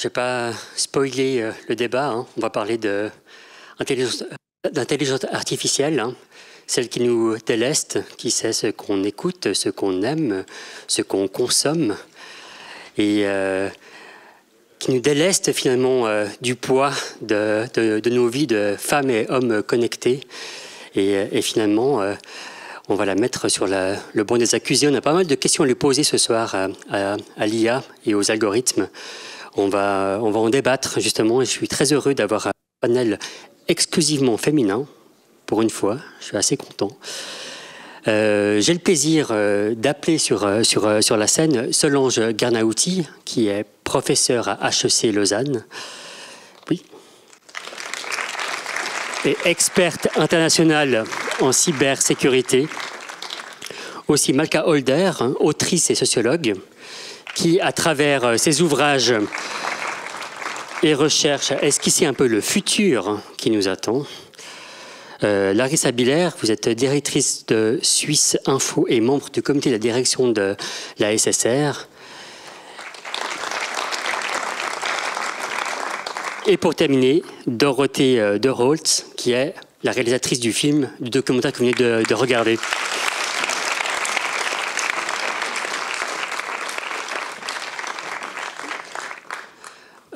Je ne vais pas spoiler euh, le débat. hein. On va parler d'intelligence artificielle, hein. celle qui nous déleste, qui sait ce qu'on écoute, ce qu'on aime, ce qu'on consomme, et euh, qui nous déleste finalement euh, du poids de, nos vies de femmes et hommes connectés. Et, finalement, on va la mettre sur le banc des accusés. On a pas mal de questions à lui poser ce soir à l'IA et aux algorithmes. On va, en débattre justement je suis très heureux d'avoir un panel exclusivement féminin pour une fois. Je suis assez content. Euh, J'ai le plaisir euh, d'appeler sur, euh, sur, la scène Solange Garnaouti, qui est professeure à HEC Lausanne. Oui. Et experte internationale en cybersécurité. Aussi Malka Holder, autrice et sociologue, qui, à travers euh, ses ouvrages et recherches, esquissé un peu le futur qui nous attend? Euh, Larissa Biller, vous êtes directrice de Suisse Info et membre du comité de la direction de la SSR. Et pour terminer, Dorothée euh, de Roltz, qui est la réalisatrice du film, du documentaire que vous venez de regarder.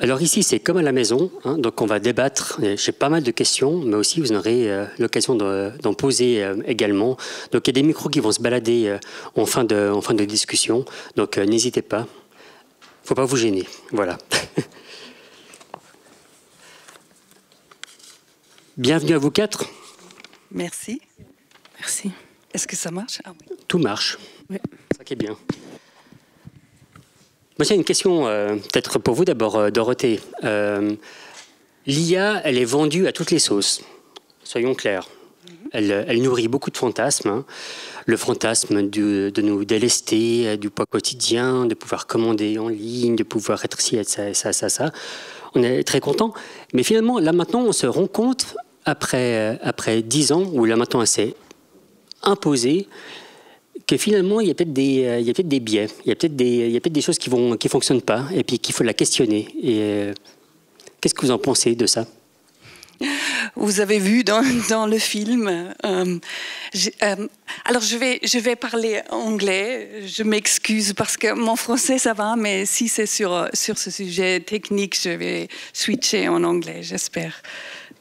Alors ici, c'est comme à la maison, hein, donc on va débattre. J'ai pas mal de questions, mais aussi vous aurez euh, l'occasion de- d'en poser euh, également. Donc il y a des micros qui vont se balader euh, en, fin de, en fin de discussion, donc euh, n'hésitez pas. faut pas vous gêner, voilà. Bienvenue à vous quatre, Merci. Merci. Est-ce que ça marche? Ah oui. tout marche. Oui. Ça qui est bien. Moi, j'ai une question euh, peut-être pour vous d'abord, euh, Dorothée. Euh, L'IA, elle est vendue à toutes les sauces, soyons clairs. Elle, nourrit beaucoup de fantasmes. hein. Le fantasme de nous délester, du poids quotidien, de pouvoir commander en ligne, de pouvoir être ci, être ça, ça, ça, ça. On est très content. Mais finalement, là maintenant, on se rend compte, après, après 10 ans, où là maintenant, elle s'est imposée, que finalement, il y a peut-être des, euh, il y a peut-être des biais, il y a peut-être des, choses qui qui fonctionnent pas, et puis qu'il faut la questionner. Euh, qu'est-ce que vous en pensez de ça? Vous avez vu dans, le film. euh, alors, je vais, parler anglais. Je m'excuse parce que mon français, ça va, mais si c'est sur, ce sujet technique, je vais switcher en anglais. J'espère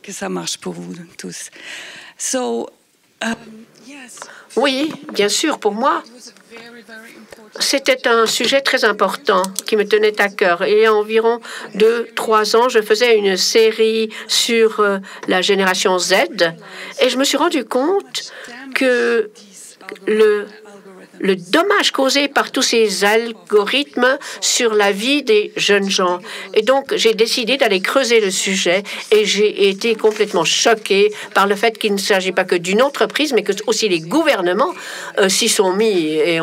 que ça marche pour vous tous. So, um, Oui, bien sûr, pour moi, c'était un sujet très important qui me tenait à cœur. Il y a environ deux, trois ans, je faisais une série sur euh, la génération Z et je me suis rendu compte que le, le dommage causé par tous ces algorithmes sur la vie des jeunes gens. Et donc, j'ai décidé d'aller creuser le sujet et j'ai été complètement choquée par le fait qu'il ne s'agit pas que d'une entreprise, mais que aussi les gouvernements euh, s'y sont mis et,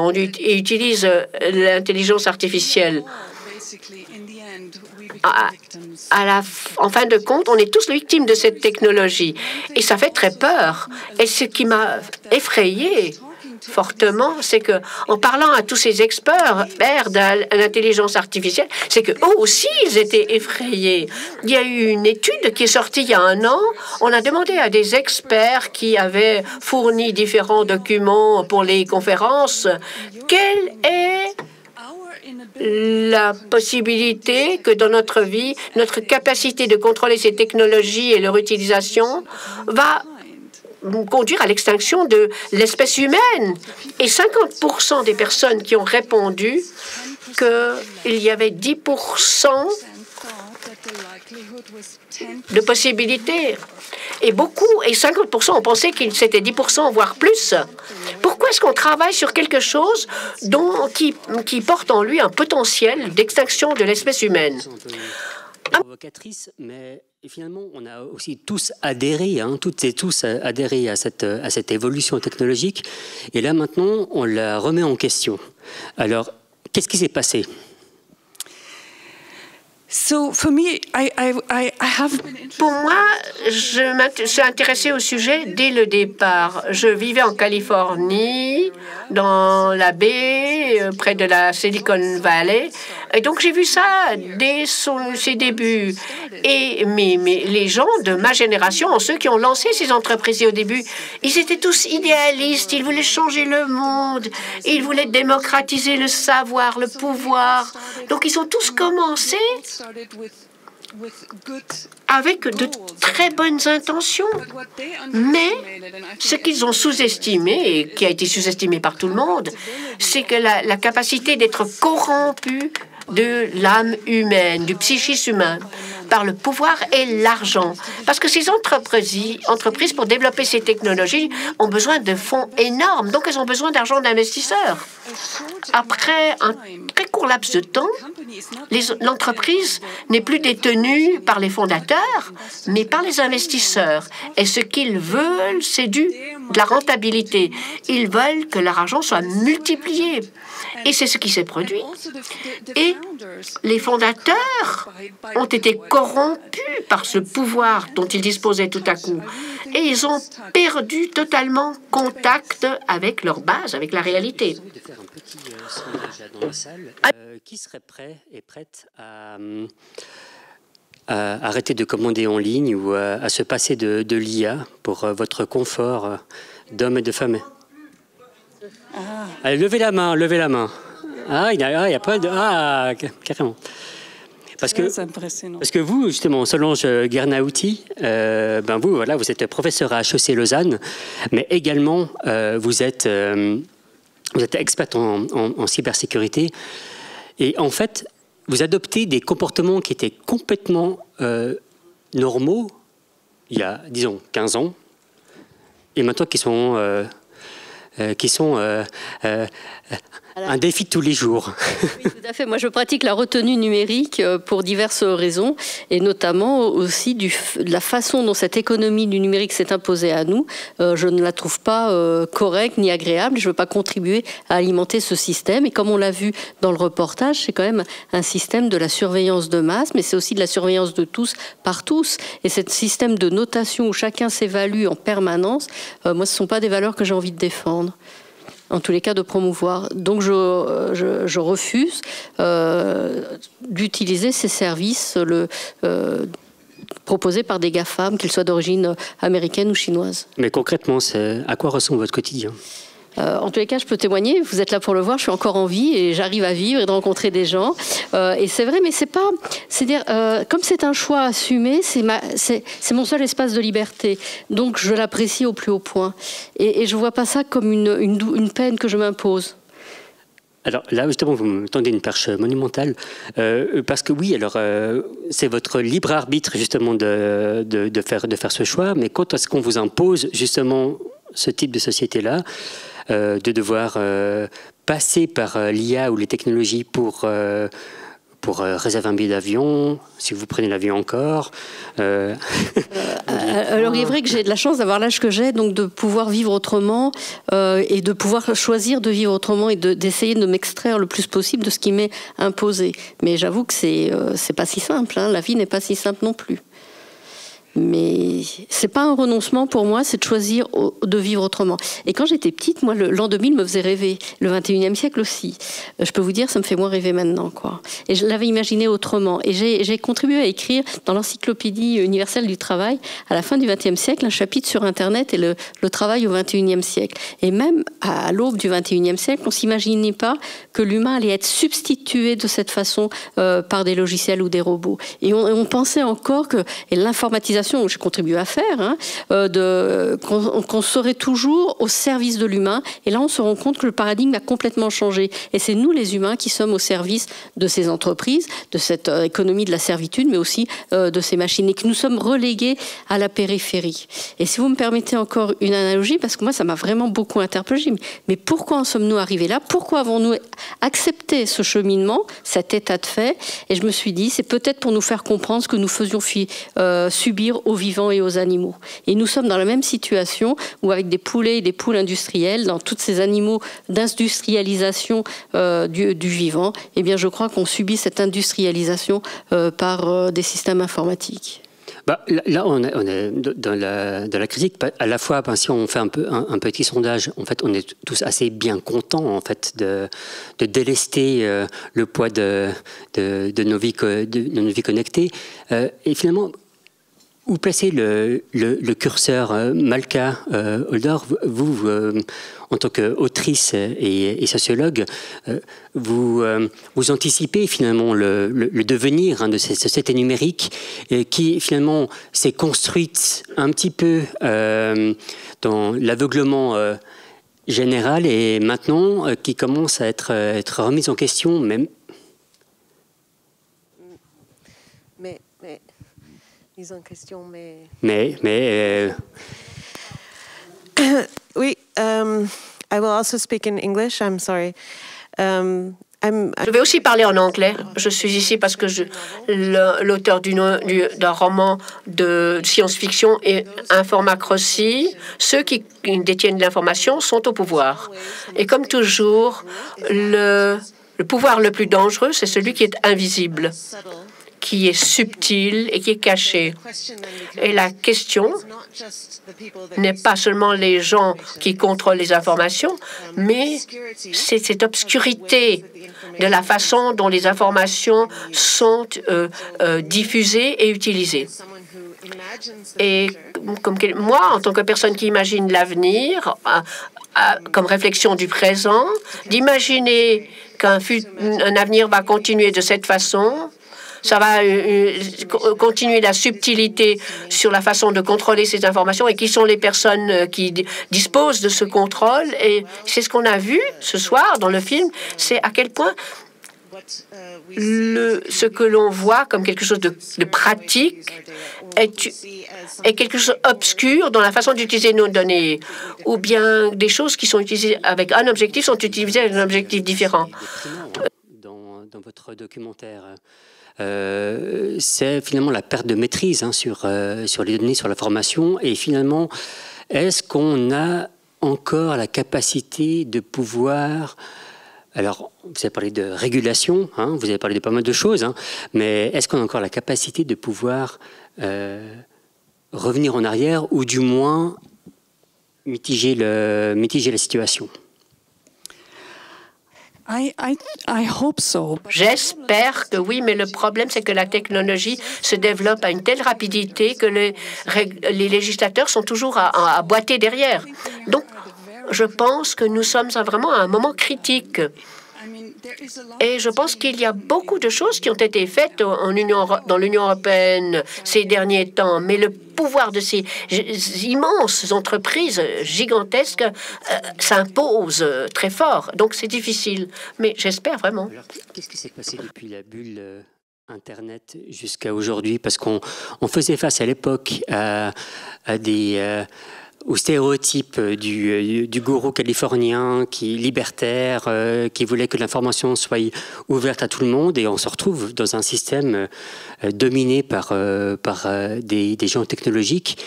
utilisent euh, l'intelligence artificielle. En fin de compte, on est tous victimes de cette technologie. Et ça fait très peur. Et ce qui m'a effrayée fortement, c'est que en parlant à tous ces experts de l'intelligence artificielle, c'est que eux aussi ils étaient effrayés. Il y a eu une étude qui est sortie il y a un an. On a demandé à des experts qui avaient fourni différents documents pour les conférences quelle est la possibilité que dans notre vie, notre capacité de contrôler ces technologies et leur utilisation va conduire à l'extinction de l'espèce humaine. Et 50% des personnes qui ont répondu qu'il y avait 10% thought that the likelihood was 10 de possibilités. Et beaucoup, et 50% ont pensé qu'il c'était 10%, voire plus. Pourquoi est-ce qu'on travaille sur quelque chose qui, qui porte en lui un potentiel d'extinction de l'espèce humaine? Provocatrice, mais finalement, on a aussi tous adhéré, hein, toutes et tous adhéré à à cette évolution technologique. Et là, maintenant, on la remet en question. Alors, qu'est-ce qui s'est passé So for me, I, I, I, I have been interested. Pour moi, je m'int- suis intéressée au sujet dès le départ. Je vivais en Californie, dans la baie, euh, près de la Silicon Valley. Et donc j'ai vu ça dès ses débuts. Et les gens de ma génération, ceux qui ont lancé ces entreprises au début, ils étaient tous idéalistes, ils voulaient changer le monde, ils voulaient démocratiser le savoir, le pouvoir. Donc ils ont tous commencé avec de très bonnes intentions. Mais ce qu'ils ont sous-estimé, et qui a été sous-estimé par tout le monde, c'est que la, la capacité d'être corrompu de l'âme humaine, du psychisme humain, par le pouvoir et l'argent. Parce que ces entreprises, pour développer ces technologies, ont besoin de fonds énormes. Donc, elles ont besoin d'argent d'investisseurs. Après un très court laps de temps, l'entreprise n'est plus détenue par les fondateurs, mais par les investisseurs. Et ce qu'ils veulent, c'est du de la rentabilité. Ils veulent que leur argent soit multiplié. Et c'est ce qui s'est produit. Et les fondateurs ont été corrompus par ce pouvoir dont ils disposaient tout à coup. Et ils ont perdu totalement contact avec leur base, avec la réalité. qui serait prêt et prête à, arrêter de commander en ligne ou à, se passer de, de l'IA pour euh, votre confort euh, d'homme et de femme? Ah. Allez, levez la main, levez la main. Ah, il n'y a, pas de... Ah, carrément. Parce que, parce que vous, justement, Solange Gernauti, euh, ben vous, voilà, vous êtes professeur à HEC Lausanne, mais également euh, vous êtes, euh, vous êtes expert en, en, cybersécurité. Et en fait, vous adoptez des comportements qui étaient complètement normaux il y a, disons, 15 ans, et maintenant qui sont, qui sont un défi de tous les jours. Oui, tout à fait. Moi, je pratique la retenue numérique euh, pour diverses raisons, et notamment aussi du, de la façon dont cette économie du numérique s'est imposée à nous. Euh, je ne la trouve pas euh, correcte ni agréable. Je ne veux pas contribuer à alimenter ce système. Et comme on l'a vu dans le reportage, c'est quand même un système de la surveillance de masse, mais c'est aussi de la surveillance de tous par tous. Et ce système de notation où chacun s'évalue en permanence, moi, ce ne sont pas des valeurs que j'ai envie de défendre en tous les cas de promouvoir. Donc je, je, refuse euh, d'utiliser ces services euh, proposés par des GAFAM, qu'ils soient d'origine américaine ou chinoise. Mais concrètement, à quoi ressemble votre quotidien? Euh, en tous les cas, je peux témoigner. Vous êtes là pour le voir. Je suis encore en vie et j'arrive à vivre et de rencontrer des gens. Euh, et c'est vrai, mais c'est pas. C'est dire, euh, comme c'est un choix assumé, c'est mon seul espace de liberté. Donc, je l'apprécie au plus haut point. Et, et je vois pas ça comme une, peine que je m'impose. Alors là, justement, vous me tendez une perche monumentale, parce que oui, alors c'est votre libre arbitre justement de, faire, de faire ce choix, mais quand est-ce qu'on vous impose justement ce type de société-là? De devoir euh, passer par euh, l'IA ou les technologies pour pour réserver un billet d'avion, si vous prenez l'avion encore. alors il est vrai que j'ai de la chance d'avoir l'âge que j'ai, donc de pouvoir vivre autrement et de pouvoir choisir de vivre autrement et d'essayer de, m'extraire le plus possible de ce qui m'est imposé. Mais j'avoue que c'est c'est pas si simple, hein. la vie n'est pas si simple non plus. Mais c'est pas un renoncement pour moi, c'est de choisir de vivre autrement. Et quand j'étais petite, moi, l'an 2000 me faisait rêver. Le 21e siècle aussi. Euh, je peux vous dire, ça me fait moins rêver maintenant, quoi. Et je l'avais imaginé autrement. Et j'ai contribué à écrire dans l'encyclopédie universelle du travail, à la fin du 20e siècle, un chapitre sur Internet et le, travail au 21e siècle. Et même à l'aube du 21e siècle, on s'imaginait pas que l'humain allait être substitué de cette façon euh, par des logiciels ou des robots. Et on, on pensait encore que l'informatisation où j'ai contribué à faire, hein, euh, qu'on serait toujours au service de l'humain. Et là, on se rend compte que le paradigme a complètement changé. Et c'est nous, les humains, qui sommes au service de ces entreprises, de cette euh, économie de la servitude, mais aussi euh, de ces machines, et que nous sommes relégués à la périphérie. Et si vous me permettez encore une analogie, parce que moi, ça m'a vraiment beaucoup interpellé, mais pourquoi en sommes-nous arrivés là? Pourquoi avons-nous accepté ce cheminement, cet état de fait? Et je me suis dit, c'est peut-être pour nous faire comprendre ce que nous faisions subir aux vivants et aux animaux. Et nous sommes dans la même situation où avec des poulets et des poules industrielles, dans tous ces animaux d'industrialisation euh, du, vivant, eh bien je crois qu'on subit cette industrialisation euh, par euh, des systèmes informatiques. bah, là, on est, dans, la, critique. À la fois, ben, si on fait un, peu, un, petit sondage, en fait, on est tous assez bien contents en fait, de, délester le poids de, nos vies, connectées. Et finalement, où placer le, curseur euh, Malka euh, Holder Vous, euh, en tant qu'autrice et, sociologue, vous, vous anticipez finalement le, devenir hein, de cette société numérique qui finalement s'est construite un petit peu dans l'aveuglement général et maintenant qui commence à être, être remise en question même en question, mais... Mais, mais... Euh... oui, um, I will also speak in English, I'm sorry. Um, I'm, Je vais aussi parler en anglais. Je suis ici parce que l'auteur d'un roman de science-fiction et un format. Ceux qui détiennent l'information sont au pouvoir. Et comme toujours, le, le pouvoir le plus dangereux, c'est celui qui est invisible qui est subtil et qui est caché. Et la question n'est pas seulement les gens qui contrôlent les informations, mais c'est cette obscurité de la façon dont les informations sont euh, euh, diffusées et utilisées. Et comme moi, en tant que personne qui imagine l'avenir, comme réflexion du présent, d'imaginer qu'un avenir va continuer de cette façon, ça va euh, euh, continuer la subtilité sur la façon de contrôler ces informations et qui sont les personnes euh, qui disposent de ce contrôle. Et c'est ce qu'on a vu ce soir dans le film, c'est à quel point le, ce que l'on voit comme quelque chose de, pratique est, quelque chose d'obscur dans la façon d'utiliser nos données, ou bien des choses qui sont utilisées avec un objectif sont utilisées avec un objectif différent. Dans votre documentaire, euh, c'est finalement la perte de maîtrise hein, sur, euh, sur les données, sur la formation. Et finalement, est-ce qu'on a encore la capacité de pouvoir... Alors, vous avez parlé de régulation, hein, vous avez parlé de pas mal de choses, hein, mais est-ce qu'on a encore la capacité de pouvoir euh, revenir en arrière ou du moins mitiger, le, mitiger la situation? J'espère que oui, mais le problème, c'est que la technologie se développe à une telle rapidité que les, législateurs sont toujours à boiter derrière. Donc, je pense que nous sommes vraiment à un moment critique. Et je pense qu'il y a beaucoup de choses qui ont été faites en Union, dans l'Union européenne ces derniers temps, mais le pouvoir de ces immenses entreprises gigantesques euh, s'impose très fort. Donc c'est difficile, mais j'espère vraiment. Qu'est-ce qui s'est passé depuis la bulle euh, Internet jusqu'à aujourd'hui? Parce qu'on faisait face à l'époque à, des... Euh, au stéréotype du, du, gourou californien qui libertaire, euh, qui voulait que l'information soit ouverte à tout le monde, et on se retrouve dans un système euh, dominé par, euh, des, gens technologiques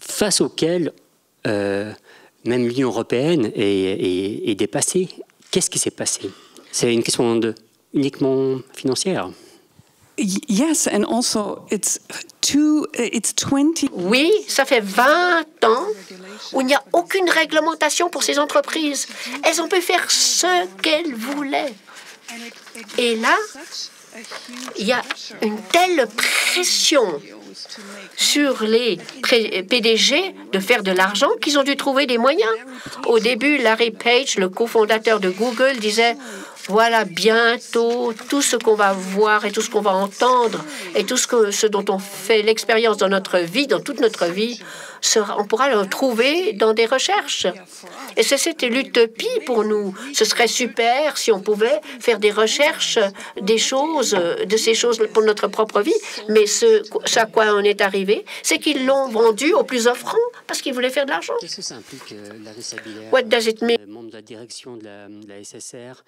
face auxquels même l'Union européenne est, dépassée. Qu'est-ce qui s'est passé? C'est une question uniquement financière. Yes, and also it's two, it's 20. Oui, ça fait 20 ans où il n'y a aucune réglementation pour ces entreprises. Elles ont pu faire ce qu'elles voulaient. Et là, il y a une telle pression sur les PDG de faire de l'argent qu'ils ont dû trouver des moyens. Au début, Larry Page, le cofondateur de Google, disait voilà bientôt tout ce qu'on va voir et tout ce qu'on va entendre et tout ce, que, ce dont on fait l'expérience dans notre vie, dans toute notre vie, on pourra le trouver dans des recherches. Et c'était l'utopie pour nous. Ce serait super si on pouvait faire des recherches des choses, de ces choses pour notre propre vie. Mais ce, à quoi on est arrivé, c'est qu'ils l'ont vendu au plus offrant parce qu'ils voulaient faire de l'argent. Qu'est-ce que ça implique, euh, la What does it mean? membre de la direction de la, SSR,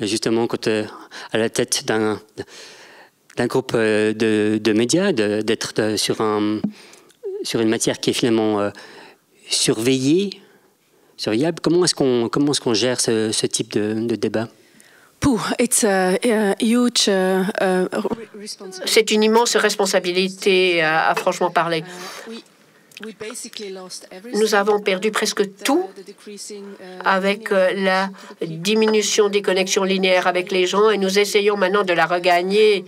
justement, quand, euh, à la tête d'un d'un groupe euh, de, de médias, d'être sur un sur une matière qui est finalement euh, surveillée, surveillable. Comment est-ce qu'on comment est-ce qu'on gère ce, ce type de, de débat? C'est une immense responsabilité, à, franchement parler. Nous avons perdu presque tout avec la diminution des connexions linéaires avec les gens et nous essayons maintenant de la regagner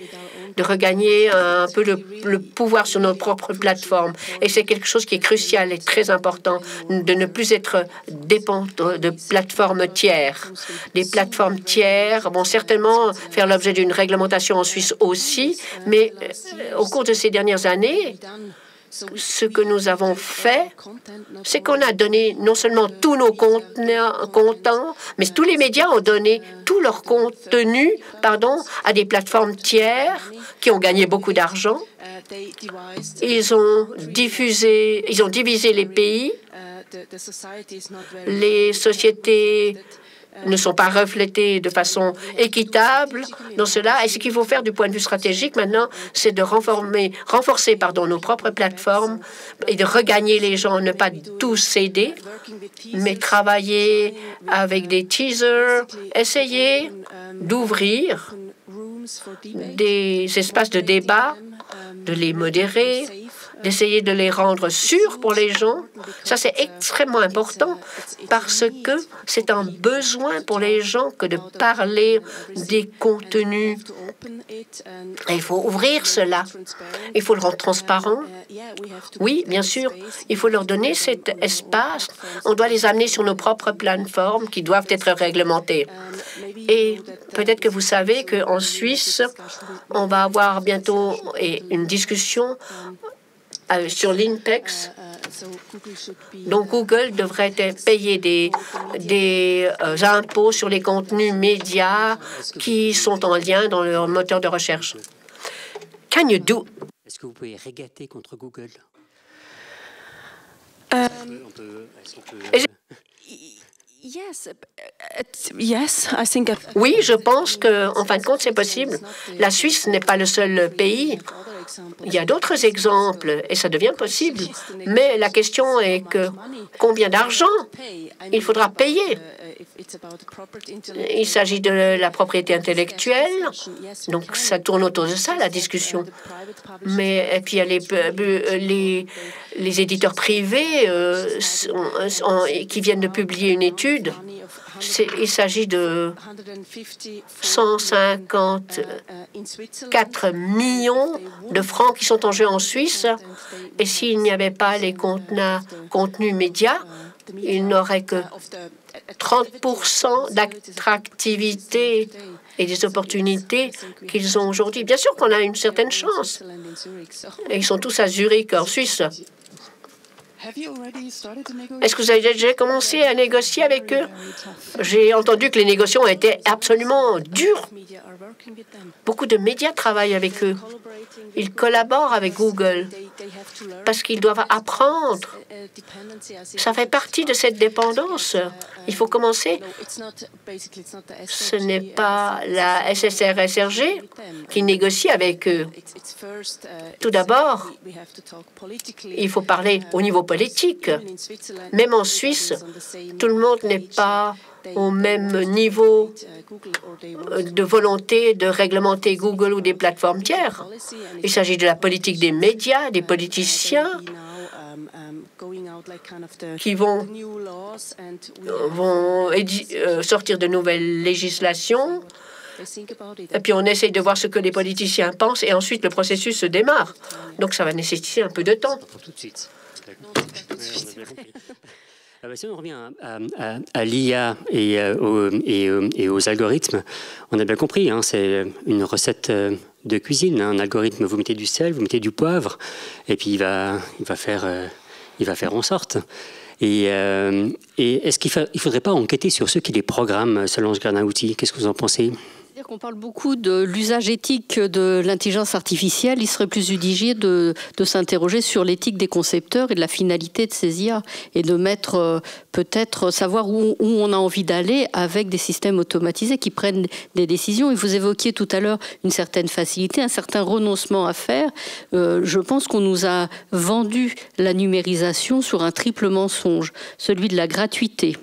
de regagner un peu le, pouvoir sur notre propre plateforme. Et c'est quelque chose qui est crucial et très important, de ne plus être dépendant de plateformes tiers. Les plateformes tiers vont certainement faire l'objet d'une réglementation en Suisse aussi, mais euh, au cours de ces dernières années, ce que nous avons fait, c'est qu'on a donné non seulement tous nos contents, mais tous les médias ont donné tout leur contenu pardon, à des plateformes tiers qui ont gagné beaucoup d'argent. Ils ont diffusé, ils ont divisé les pays. Les sociétés ne sont pas reflétés de façon équitable dans cela. Et ce qu'il faut faire du point de vue stratégique maintenant, c'est de renforcer, pardon, nos propres plateformes et de regagner les gens, ne pas tous céder, mais travailler avec des teasers, essayer d'ouvrir des espaces de débat, de les modérer, d'essayer de les rendre sûrs pour les gens. Ça, c'est extrêmement important parce que c'est un besoin pour les gens que de parler des contenus. il faut ouvrir cela. Il faut le rendre transparent. Oui, bien sûr, il faut leur donner cet espace. On doit les amener sur nos propres plateformes qui doivent être réglementées. Et peut-être que vous savez qu'en Suisse, on va avoir bientôt une discussion sur l'INPEX. Donc Google devrait payer des, des euh, impôts sur les contenus médias qui sont en lien dans leur moteur de recherche. Can you do? Est-ce que vous pouvez régater contre Google? Euh, oui, je pense que, en fin de compte, c'est possible. La Suisse n'est pas le seul pays il y a d'autres exemples et ça devient possible. Mais la question est que combien d'argent il faudra payer? Il s'agit de la propriété intellectuelle, donc ça tourne autour de ça, la discussion. Mais et puis il y a les, les, les éditeurs privés euh, qui viennent de publier une étude il s'agit de 154 millions de francs qui sont en jeu en Suisse. Et s'il n'y avait pas les contenus, médias, il n'aurait que 30% d'attractivité et des opportunités qu'ils ont aujourd'hui. Bien sûr qu'on a une certaine chance. Ils sont tous à Zurich, en Suisse. Est-ce que vous avez déjà commencé à négocier avec eux? J'ai entendu que les négociations étaient absolument dures. Beaucoup de médias travaillent avec eux. Ils collaborent avec Google parce qu'ils doivent apprendre. Ça fait partie de cette dépendance. Il faut commencer. Ce n'est pas la SSR-SRG qui négocie avec eux. Tout d'abord, il faut parler au niveau politique. Même en Suisse, tout le monde n'est pas au même niveau de volonté de réglementer Google ou des plateformes tiers. Il s'agit de la politique des médias, des politiciens qui vont, vont euh, sortir de nouvelles législations. Et puis on essaye de voir ce que les politiciens pensent et ensuite le processus se démarre. Donc ça va nécessiter un peu de temps. Ah bah, si on revient à, l'IA et, euh, euh, et, aux algorithmes, on a bien compris, hein, c'est une recette euh, de cuisine. Un algorithme, vous mettez du sel, vous mettez du poivre, et puis il va, il va, faire, il va faire en sorte. Et, et est-ce qu'il ne faudrait pas enquêter sur ceux qui les programment, selon ce outil Qu'est-ce que vous en pensez? On parle beaucoup de l'usage éthique de l'intelligence artificielle. Il serait plus judicieux de, s'interroger sur l'éthique des concepteurs et de la finalité de ces IA et de mettre euh, peut-être savoir où, on a envie d'aller avec des systèmes automatisés qui prennent des décisions. Et vous évoquiez tout à l'heure une certaine facilité, un certain renoncement à faire. Euh, je pense qu'on nous a vendu la numérisation sur un triple mensonge, celui de la gratuité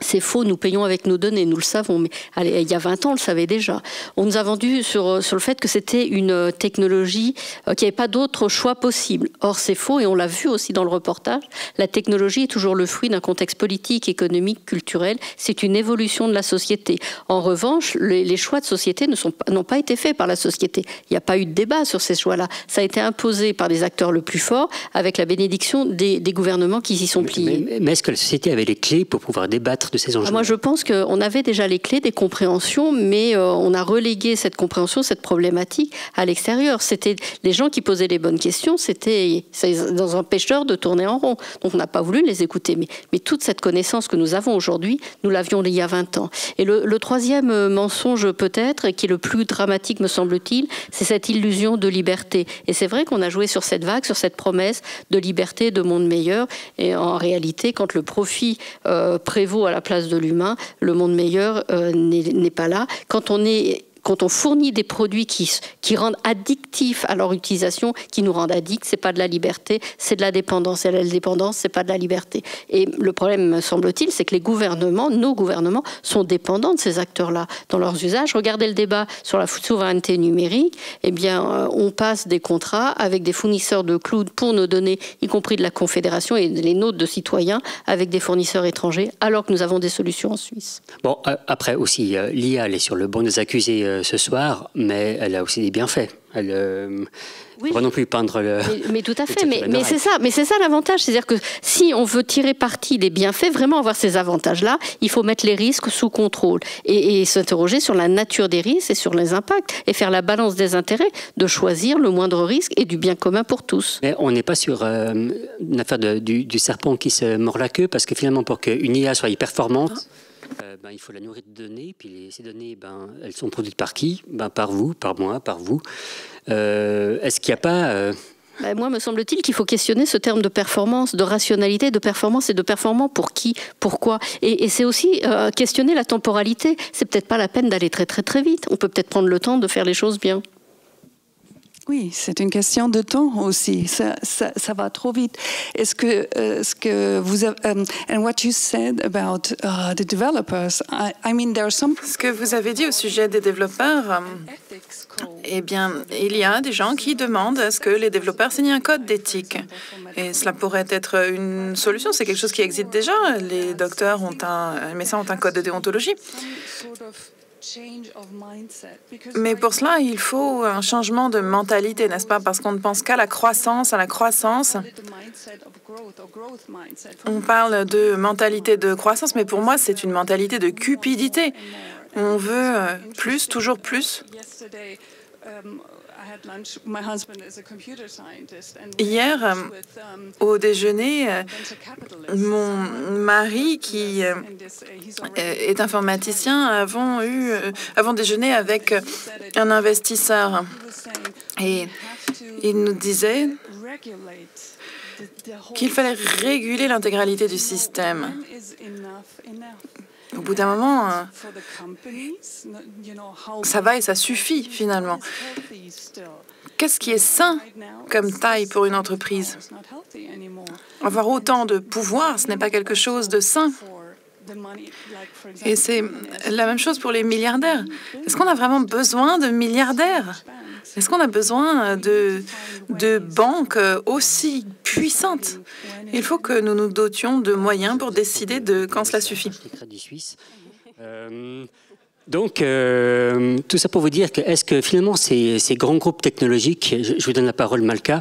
c'est faux, nous payons avec nos données, nous le savons, mais allez, il y a 20 ans, on le savait déjà. On nous a vendu sur, sur le fait que c'était une technologie euh, qui n'avait pas d'autre choix possible. Or, c'est faux, et on l'a vu aussi dans le reportage, la technologie est toujours le fruit d'un contexte politique, économique, culturel, c'est une évolution de la société. En revanche, les, les choix de société n'ont pas été faits par la société. Il n'y a pas eu de débat sur ces choix-là. Ça a été imposé par des acteurs le plus forts, avec la bénédiction des, des gouvernements qui s'y sont pliés. Mais, mais est-ce que la société avait les clés pour pouvoir débattre de ces enjeux ah, Moi, je pense qu'on avait déjà les clés des compréhensions, mais euh, on a relégué cette compréhension, cette problématique à l'extérieur. C'était les gens qui posaient les bonnes questions, c'était dans un pêcheur de tourner en rond. Donc, on n'a pas voulu les écouter. Mais, toute cette connaissance que nous avons aujourd'hui, nous l'avions il y a 20 ans. Et le, le troisième euh, mensonge, peut-être, et qui est le plus dramatique, me semble-t-il, c'est cette illusion de liberté. Et c'est vrai qu'on a joué sur cette vague, sur cette promesse de liberté, de monde meilleur. Et en réalité, quand le profit euh, prévaut à la place de l'humain, le monde meilleur euh, n'est pas là. Quand on est quand on fournit des produits qui, rendent addictifs à leur utilisation, qui nous rendent addicts, c'est pas de la liberté, c'est de la dépendance. Et la dépendance, c'est pas de la liberté. Et le problème, me semble-t-il, c'est que les gouvernements, nos gouvernements, sont dépendants de ces acteurs-là dans leurs usages. Regardez le débat sur la souveraineté numérique. Eh bien, euh, on passe des contrats avec des fournisseurs de cloud pour nos données, y compris de la Confédération et les nôtres de citoyens, avec des fournisseurs étrangers, alors que nous avons des solutions en Suisse. Bon, euh, après aussi, euh, l'IA, elle est sur le banc des accusés ce soir, mais elle a aussi des bienfaits. Elle, euh, oui. pas non plus peindre le. Mais, mais tout à fait. Mais, mais c'est ça. Mais c'est ça l'avantage, c'est-à-dire que si on veut tirer parti des bienfaits, vraiment avoir ces avantages-là, il faut mettre les risques sous contrôle et, et s'interroger sur la nature des risques et sur les impacts et faire la balance des intérêts, de choisir le moindre risque et du bien commun pour tous. Mais on n'est pas sur euh, une affaire de, du, du, serpent qui se mord la queue, parce que finalement, pour qu'une IA soit performante. Ah euh, ben, il faut la nourrir de données. Puis ces données, ben, elles sont produites par qui? Ben, Par vous, par moi, par vous. Euh, Est-ce qu'il n'y a pas... Euh... Ben, moi, me semble-t-il qu'il faut questionner ce terme de performance, de rationalité, de performance et de performant pour qui, pourquoi. Et, et c'est aussi questionner la temporalité. C'est peut-être pas la peine d'aller très très très vite. On peut peut-être prendre le temps de faire les choses bien. Oui, c'est une question de temps aussi. Ça, va trop vite. Est-ce que, euh, ce que vous avez, um, and what you said about uh, the developers, I, I, mean, there are some. Ce que vous avez dit au sujet des développeurs, euh, eh bien, il y a des gens qui demandent à ce que les développeurs signent un code d'éthique. Et cela pourrait être une solution. C'est quelque chose qui existe déjà. Les docteurs ont un, les médecins ont un code de déontologie. Mais pour cela, il faut un changement de mentalité, n'est-ce pas? Parce qu'on ne pense qu'à la croissance, à la croissance. On parle de mentalité de croissance, mais pour moi, c'est une mentalité de cupidité. On veut plus, toujours plus. Hier, euh, au déjeuner, euh, mon mari, qui euh, est informaticien, avons, eu, avons déjeuné avec un investisseur. Et il nous disait qu'il fallait réguler l'intégralité du système. Au bout d'un moment, ça va et ça suffit finalement. Qu'est-ce qui est sain comme taille pour une entreprise? Avoir autant de pouvoir, ce n'est pas quelque chose de sain. Et c'est la même chose pour les milliardaires. Est-ce qu'on a vraiment besoin de milliardaires? Est-ce qu'on a besoin de, de banques aussi puissantes? Il faut que nous nous dotions de moyens pour décider de quand cela suffit. Euh, donc, euh, tout ça pour vous dire que est-ce que finalement ces, ces, grands groupes technologiques, je, vous donne la parole Malka,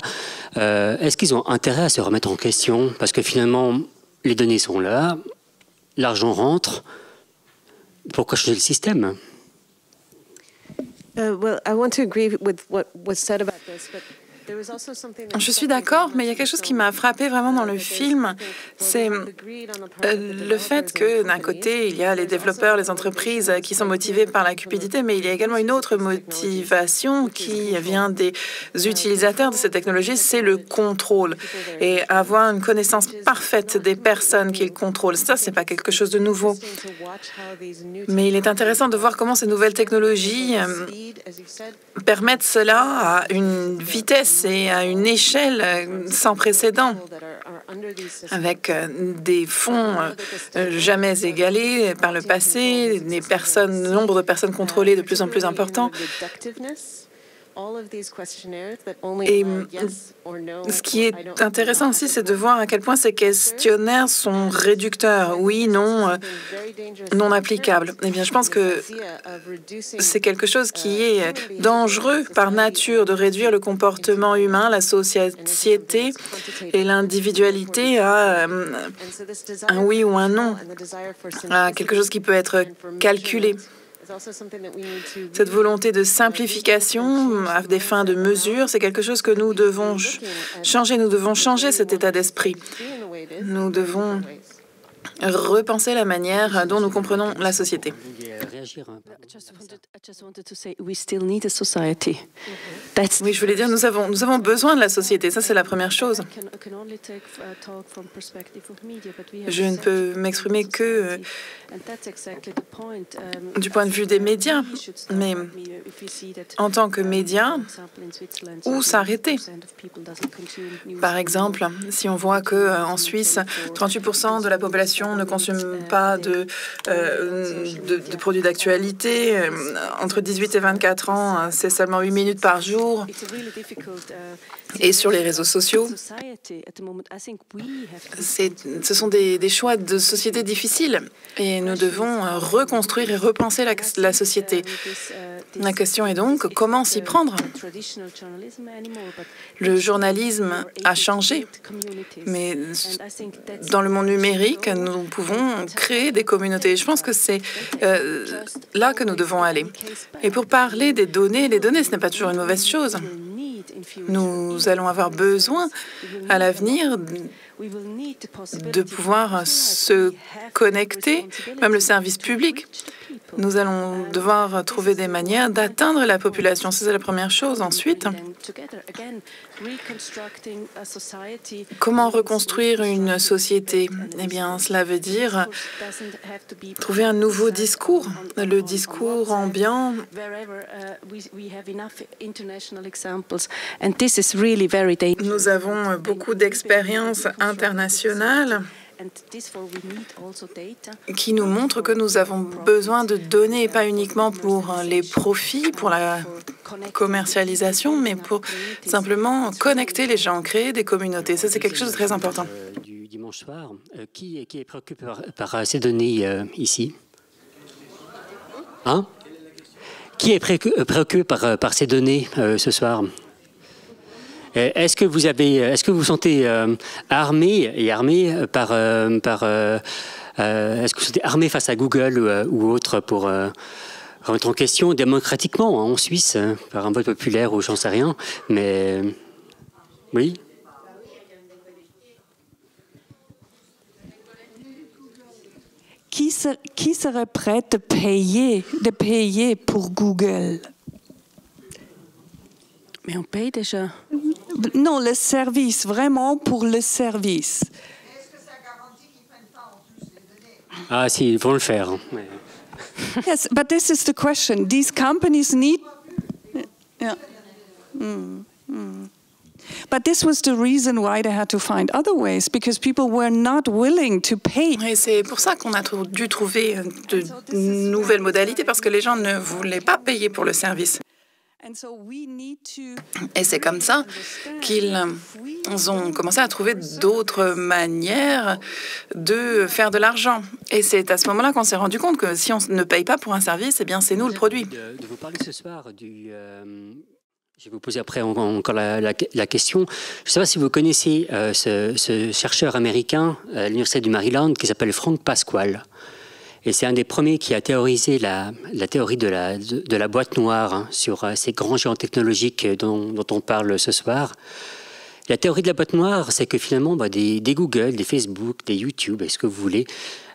euh, est-ce qu'ils ont intérêt à se remettre en question? Parce que finalement, les données sont là, l'argent rentre. Pourquoi changer le système? Uh, well, I want to agree with what was said about this, but je suis d'accord, mais il y a quelque chose qui m'a frappé vraiment dans le film, c'est euh, le fait que d'un côté, il y a les développeurs, les entreprises qui sont motivés par la cupidité, mais il y a également une autre motivation qui vient des utilisateurs de cette technologie, c'est le contrôle. Et avoir une connaissance parfaite des personnes qu'ils contrôlent, ça, c'est pas quelque chose de nouveau. Mais il est intéressant de voir comment ces nouvelles technologies euh, permettent cela à une vitesse c'est à une échelle sans précédent, avec des fonds jamais égalés par le passé, des personnes, nombre de personnes contrôlées de plus en plus important. Et ce qui est intéressant aussi, c'est de voir à quel point ces questionnaires sont réducteurs, oui, non, euh, non applicables. Eh bien, je pense que c'est quelque chose qui est dangereux par nature de réduire le comportement humain, la société et l'individualité à euh, un oui ou un non, à quelque chose qui peut être calculé. Cette volonté de simplification à des fins de mesure, c'est quelque chose que nous devons changer. Nous devons changer cet état d'esprit. Nous devons repenser la manière dont nous comprenons la société. Oui, je voulais dire, nous avons, nous avons besoin de la société, ça c'est la première chose. Je ne peux m'exprimer que du point de vue des médias, mais en tant que médias, où s'arrêter? Par exemple, si on voit que en Suisse, 38% de la population ne consomme pas de, euh, de, de produits d'actualité, euh, entre 18 et 24 ans, c'est seulement 8 minutes par jour. Et sur les réseaux sociaux, ce sont des, choix de société difficiles et nous devons reconstruire et repenser la, la société. La question est donc comment s'y prendre? Le journalisme a changé, mais dans le monde numérique, nous pouvons créer des communautés. Je pense que c'est euh, là que nous devons aller. Et pour parler des données, les données, ce n'est pas toujours une mauvaise chose. Nous allons avoir besoin à l'avenir de pouvoir se connecter, même le service public. Nous allons devoir trouver des manières d'atteindre la population. C'est la première chose. Ensuite, comment reconstruire une société? Eh bien, cela veut dire trouver un nouveau discours, le discours ambiant. Nous avons beaucoup d'expériences internationales qui nous montre que nous avons besoin de données, pas uniquement pour les profits, pour la commercialisation, mais pour simplement connecter les gens, créer des communautés. Ça, c'est quelque chose de très important. Du dimanche soir, euh, qui, qui est préoccupé par, euh, ces données euh, ici? Hein? Qui est préoccupé par, par ces données ce soir? euh, est-ce que vous avez, est-ce que vous sentez euh, armé et armé par, euh, est-ce que vous armé face à Google ou, autre pour remettre en question démocratiquement hein, en Suisse hein, par un vote populaire ou j'en sais rien, mais oui. Qui, qui serait prêt de payer, de payer pour Google? Mais on paye déjà. Non, le service, vraiment pour le service. Est-ce que ça garantit qu'ils ne prennent pas en plus les données Ah, si, ils vont le faire. Hein. yes, but this is the question. These companies need. Yeah. Mm, mm. But this was the reason why they had to find other ways, because people were not willing to pay. Et c'est pour ça qu'on a dû trouver de nouvelles modalités, parce que les gens ne voulaient pas payer pour le service. Et c'est comme ça qu'ils ont commencé à trouver d'autres manières de faire de l'argent. Et c'est à ce moment-là qu'on s'est rendu compte que si on ne paye pas pour un service, eh bien c'est nous le produit. De, vous parler ce soir du... Euh, je vais vous poser après encore la, question. Je ne sais pas si vous connaissez euh, ce, ce, chercheur américain à l'Université du Maryland qui s'appelle Frank Pasquale. Et c'est un des premiers qui a théorisé la, théorie de la, boîte noire hein, sur euh, ces grands géants technologiques dont, on parle ce soir. La théorie de la boîte noire, c'est que finalement, bah, des, Google, des Facebook, des YouTube, est-ce que vous voulez,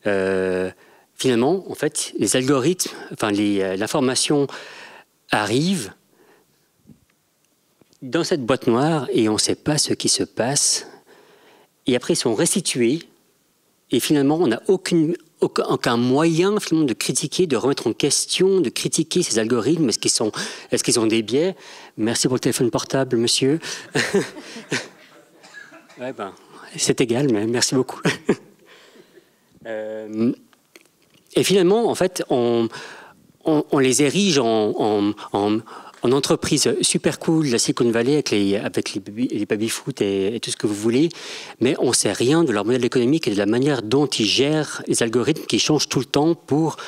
euh, finalement, en fait, les algorithmes, enfin, euh, l'information arrive dans cette boîte noire et on ne sait pas ce qui se passe. Et après, ils sont restitués et finalement, on n'a aucune, aucun, moyen finalement de critiquer, de remettre en question, de critiquer ces algorithmes. Est-ce qu'ils sont, est-ce qu'ils ont des biais? Merci pour le téléphone portable, monsieur. ouais, ben, c'est égal, mais merci beaucoup. Euh, et finalement, en fait, on, on, les érige en, entreprise super cool, la Silicon Valley, avec les, avec les, baby-foot et, et, tout ce que vous voulez, mais on ne sait rien de leur modèle économique et de la manière dont ils gèrent les algorithmes qui changent tout le temps pour,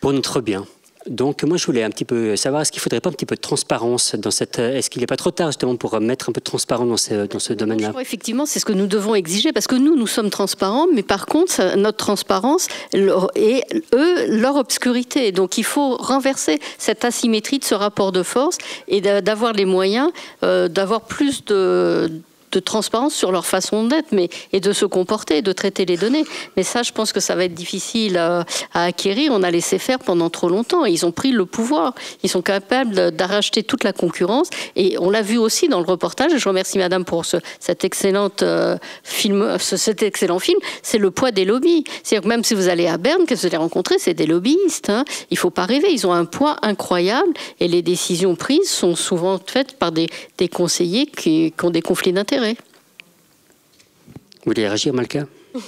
pour notre bien. Donc moi je voulais un petit peu savoir est-ce qu'il ne faudrait pas un petit peu de transparence dans cette est-ce qu'il n'est pas trop tard justement pour mettre un peu de transparence dans ce, dans ce domaine-là Effectivement, c'est ce que nous devons exiger parce que nous nous sommes transparents, mais par contre notre transparence et eux leur obscurité. Donc il faut renverser cette asymétrie de ce rapport de force et d'avoir les moyens euh, d'avoir plus de de transparence sur leur façon d'être mais, et de se comporter, de traiter les données. Mais ça, je pense que ça va être difficile à, acquérir. On a laissé faire pendant trop longtemps. Ils ont pris le pouvoir. Ils sont capables d'arracher toute la concurrence. Et on l'a vu aussi dans le reportage. Je remercie Madame pour ce, euh, film, cet excellent film. C'est le poids des lobbies. C'est-à-dire que même si vous allez à Berne, que vous allez rencontrer, c'est des lobbyistes. Hein. Il ne faut pas rêver. Ils ont un poids incroyable. Et les décisions prises sont souvent faites par des, des conseillers qui, qui ont des conflits d'intérêts. Vous voulez réagir, Malka?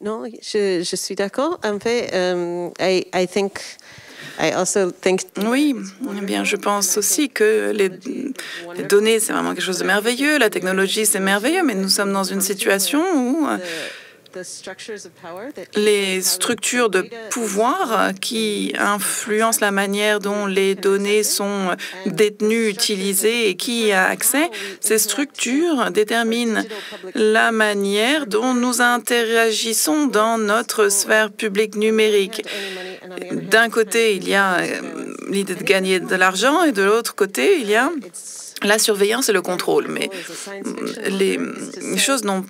Non, je, je suis d'accord. En fait, um, I, I think I also think... Oui, eh bien, je pense aussi que les, les données, c'est vraiment quelque chose de merveilleux. La technologie, c'est merveilleux, mais nous sommes dans une situation où les structures de pouvoir qui influencent la manière dont les données sont détenues, utilisées et qui y a accès, ces structures déterminent la manière dont nous interagissons dans notre sphère publique numérique. D'un côté, il y a euh, l'idée de gagner de l'argent et de l'autre côté, il y a la surveillance et le contrôle. Mais les, choses n'ont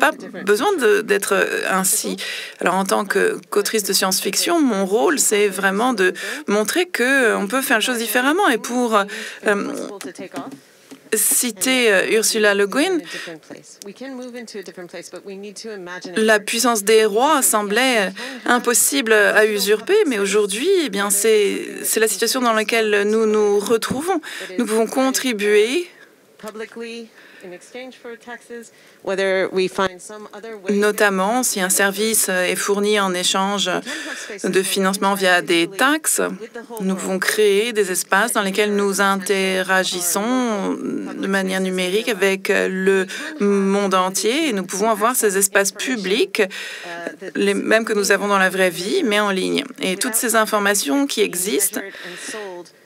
pas besoin d'être ainsi. Alors, en tant qu'autrice de science-fiction, mon rôle, c'est vraiment de montrer qu'on peut faire les choses différemment. Et pour euh, citer euh, Ursula Le Guin, la puissance des rois semblait impossible à usurper, mais aujourd'hui, eh bien, c'est la situation dans laquelle nous nous retrouvons. Nous pouvons contribuer Notamment si un service est fourni en échange de financement via des taxes, nous pouvons créer des espaces dans lesquels nous interagissons de manière numérique avec le monde entier et nous pouvons avoir ces espaces publics, les mêmes que nous avons dans la vraie vie, mais en ligne. Et toutes ces informations qui existent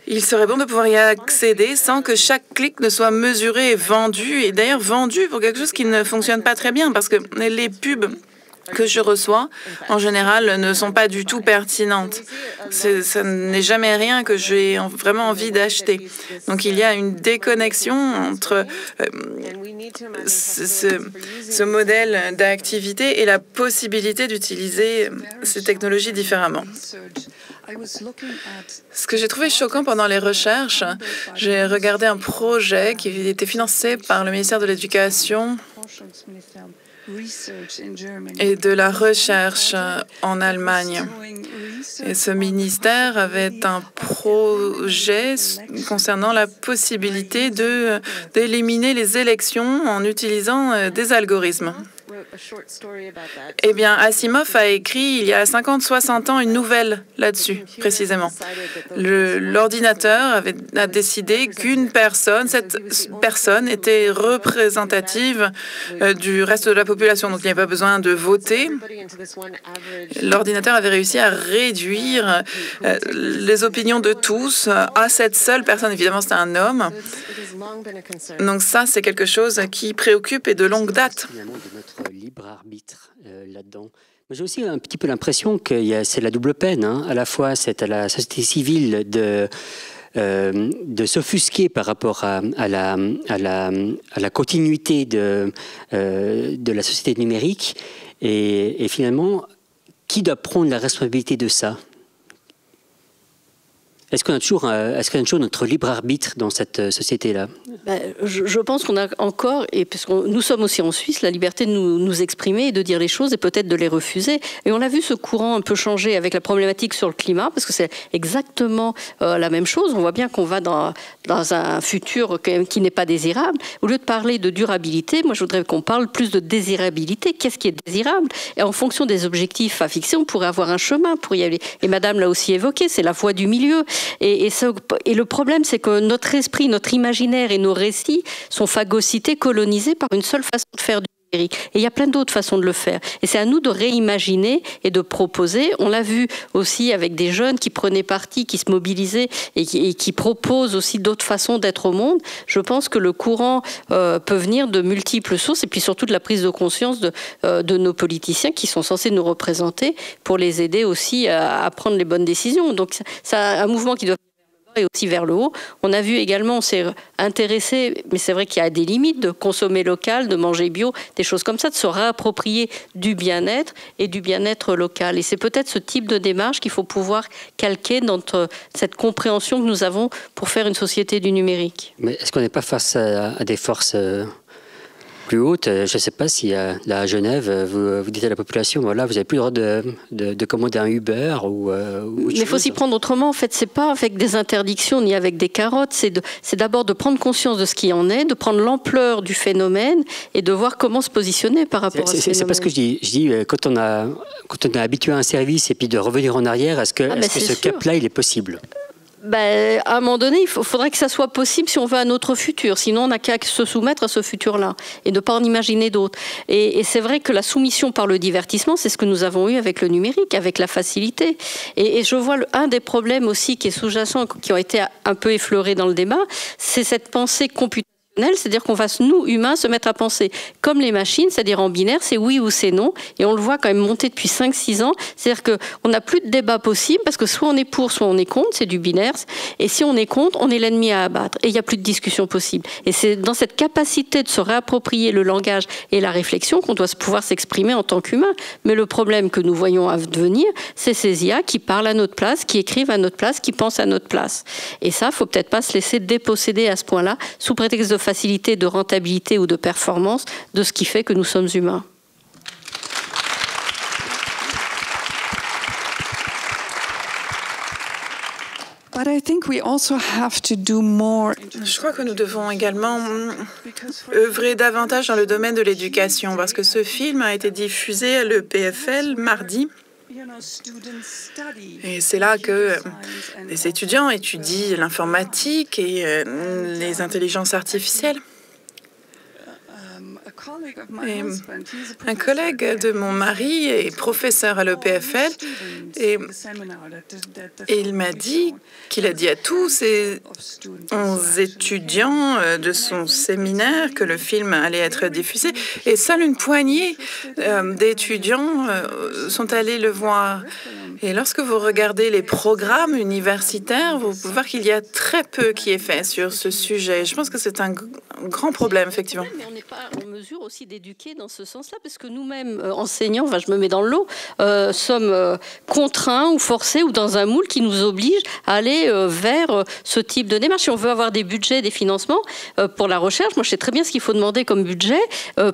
il serait bon de pouvoir y accéder sans que chaque clic ne soit mesuré et vendu, et d'ailleurs vendu pour quelque chose qui ne fonctionne pas très bien, parce que les pubs que je reçois, en général, ne sont pas du tout pertinentes. Ça n'est jamais rien que j'ai vraiment envie d'acheter. Donc il y a une déconnexion entre euh, ce, ce, modèle d'activité et la possibilité d'utiliser ces technologies différemment. Ce que j'ai trouvé choquant pendant les recherches, j'ai regardé un projet qui était financé par le ministère de l'Éducation et de la recherche en Allemagne. Et ce ministère avait un projet concernant la possibilité d'éliminer les élections en utilisant euh, des algorithmes. Eh bien, Asimov a écrit il y a 50-60 ans une nouvelle là-dessus, précisément. L'ordinateur a décidé qu'une personne, cette personne était représentative euh, du reste de la population, donc il n'y avait pas besoin de voter. L'ordinateur avait réussi à réduire euh, les opinions de tous à cette seule personne. Évidemment, c'était un homme. Donc ça, c'est quelque chose qui préoccupe et de longue date libre arbitre euh, là-dedans. J'ai aussi un petit peu l'impression que c'est la double peine. Hein. À la fois, c'est à la société civile de, euh, de s'offusquer par rapport à, la, à, la, à, la, continuité de, euh, de la société numérique. Et, et, finalement, qui doit prendre la responsabilité de ça? Est-ce qu'on a toujours, notre libre arbitre dans cette société-là? Ben, je, pense qu'on a encore, et parce que nous sommes aussi en Suisse, la liberté de nous, exprimer et de dire les choses et peut-être de les refuser. Et on a vu ce courant un peu changer avec la problématique sur le climat, parce que c'est exactement la même chose. On voit bien qu'on va dans un futur qui n'est pas désirable. Au lieu de parler de durabilité, moi je voudrais qu'on parle plus de désirabilité. Qu'est-ce qui est désirable? Et en fonction des objectifs à fixer, on pourrait avoir un chemin pour y aller. Et Madame l'a aussi évoqué, c'est la voie du milieu. Et, le problème, c'est que notre esprit, notre imaginaire et nos récits sont phagocytés, colonisés par une seule façon de faire du et il y a plein d'autres façons de le faire. Et c'est à nous de réimaginer et de proposer. On l'a vu aussi avec des jeunes qui prenaient parti, qui se mobilisaient et qui, proposent aussi d'autres façons d'être au monde. Je pense que le courant euh, peut venir de multiples sources et puis surtout de la prise de conscience de, euh, de nos politiciens qui sont censés nous représenter pour les aider aussi à, à prendre les bonnes décisions. Donc c'est un mouvement qui doit et aussi vers le haut. On a vu également, on s'est intéressé, mais c'est vrai qu'il y a des limites de consommer local, de manger bio, des choses comme ça, de se réapproprier du bien-être et du bien-être local. Et c'est peut-être ce type de démarche qu'il faut pouvoir calquer dans cette compréhension que nous avons pour faire une société du numérique. Mais est-ce qu'on n'est pas face à, des forces euh, plus haute. Euh, je ne sais pas si à, à Genève, euh, vous, vous, dites à la population, voilà, vous n'avez plus le droit de, de, commander un Uber ou. Euh, Mais il faut s'y prendre autrement. En fait, c'est pas avec des interdictions ni avec des carottes. C'est d'abord de, prendre conscience de ce qui en est, de prendre l'ampleur du phénomène et de voir comment se positionner par rapport à phénomène. C'est pas ce que je dis. Je dis quand on a quand on est habitué à un service et puis de revenir en arrière, est-ce que, ah, est -ce que ce cap-là, il est possible? Ben, à un moment donné, il faudrait que ça soit possible si on veut un autre futur. Sinon, on n'a qu'à se soumettre à ce futur-là et ne pas en imaginer d'autres. Et, c'est vrai que la soumission par le divertissement, c'est ce que nous avons eu avec le numérique, avec la facilité. Et, je vois un des problèmes aussi qui est sous-jacent, qui ont été un peu effleurés dans le débat, c'est cette pensée computatrice c'est-à-dire qu'on va, nous, humains, se mettre à penser comme les machines, c'est-à-dire en binaire, c'est oui ou c'est non, et on le voit quand même monter depuis 5-6 ans, c'est-à-dire qu'on n'a plus de débat possible, parce que soit on est pour, soit on est contre, c'est du binaire, et si on est contre, on est l'ennemi à abattre, et il n'y a plus de discussion possible. Et c'est dans cette capacité de se réapproprier le langage et la réflexion qu'on doit pouvoir s'exprimer en tant qu'humain. Mais le problème que nous voyons à venir, c'est ces IA qui parlent à notre place, qui écrivent à notre place, qui pensent à notre place. Et ça, faut peut-être pas se laisser déposséder à ce point-là, sous prétexte de facilité, de rentabilité ou de performance de ce qui fait que nous sommes humains. Je crois que nous devons également œuvrer davantage dans le domaine de l'éducation parce que ce film a été diffusé à l'EPFL mardi. Et c'est là que les étudiants étudient l'informatique et euh, les intelligences artificielles. Un collègue de mon mari est professeur à l'EPFL et, il m'a dit qu'il a dit à tous ses 11 étudiants euh, de son séminaire que le film allait être diffusé et seule une poignée euh, d'étudiants euh, sont allés le voir. Et lorsque vous regardez les programmes universitaires, vous pouvez voir qu'il y a très peu qui est fait sur ce sujet. Je pense que c'est un grand problème, effectivement. Mais on n'est pas en mesure aussi d'éduquer dans ce sens-là, parce que nous-mêmes, euh, enseignants, enfin, je me mets dans l'eau, euh, sommes euh, contraints ou forcés ou dans un moule qui nous oblige à aller vers ce type de démarche. Si on veut avoir des budgets, des financements pour la recherche, moi je sais très bien ce qu'il faut demander comme budget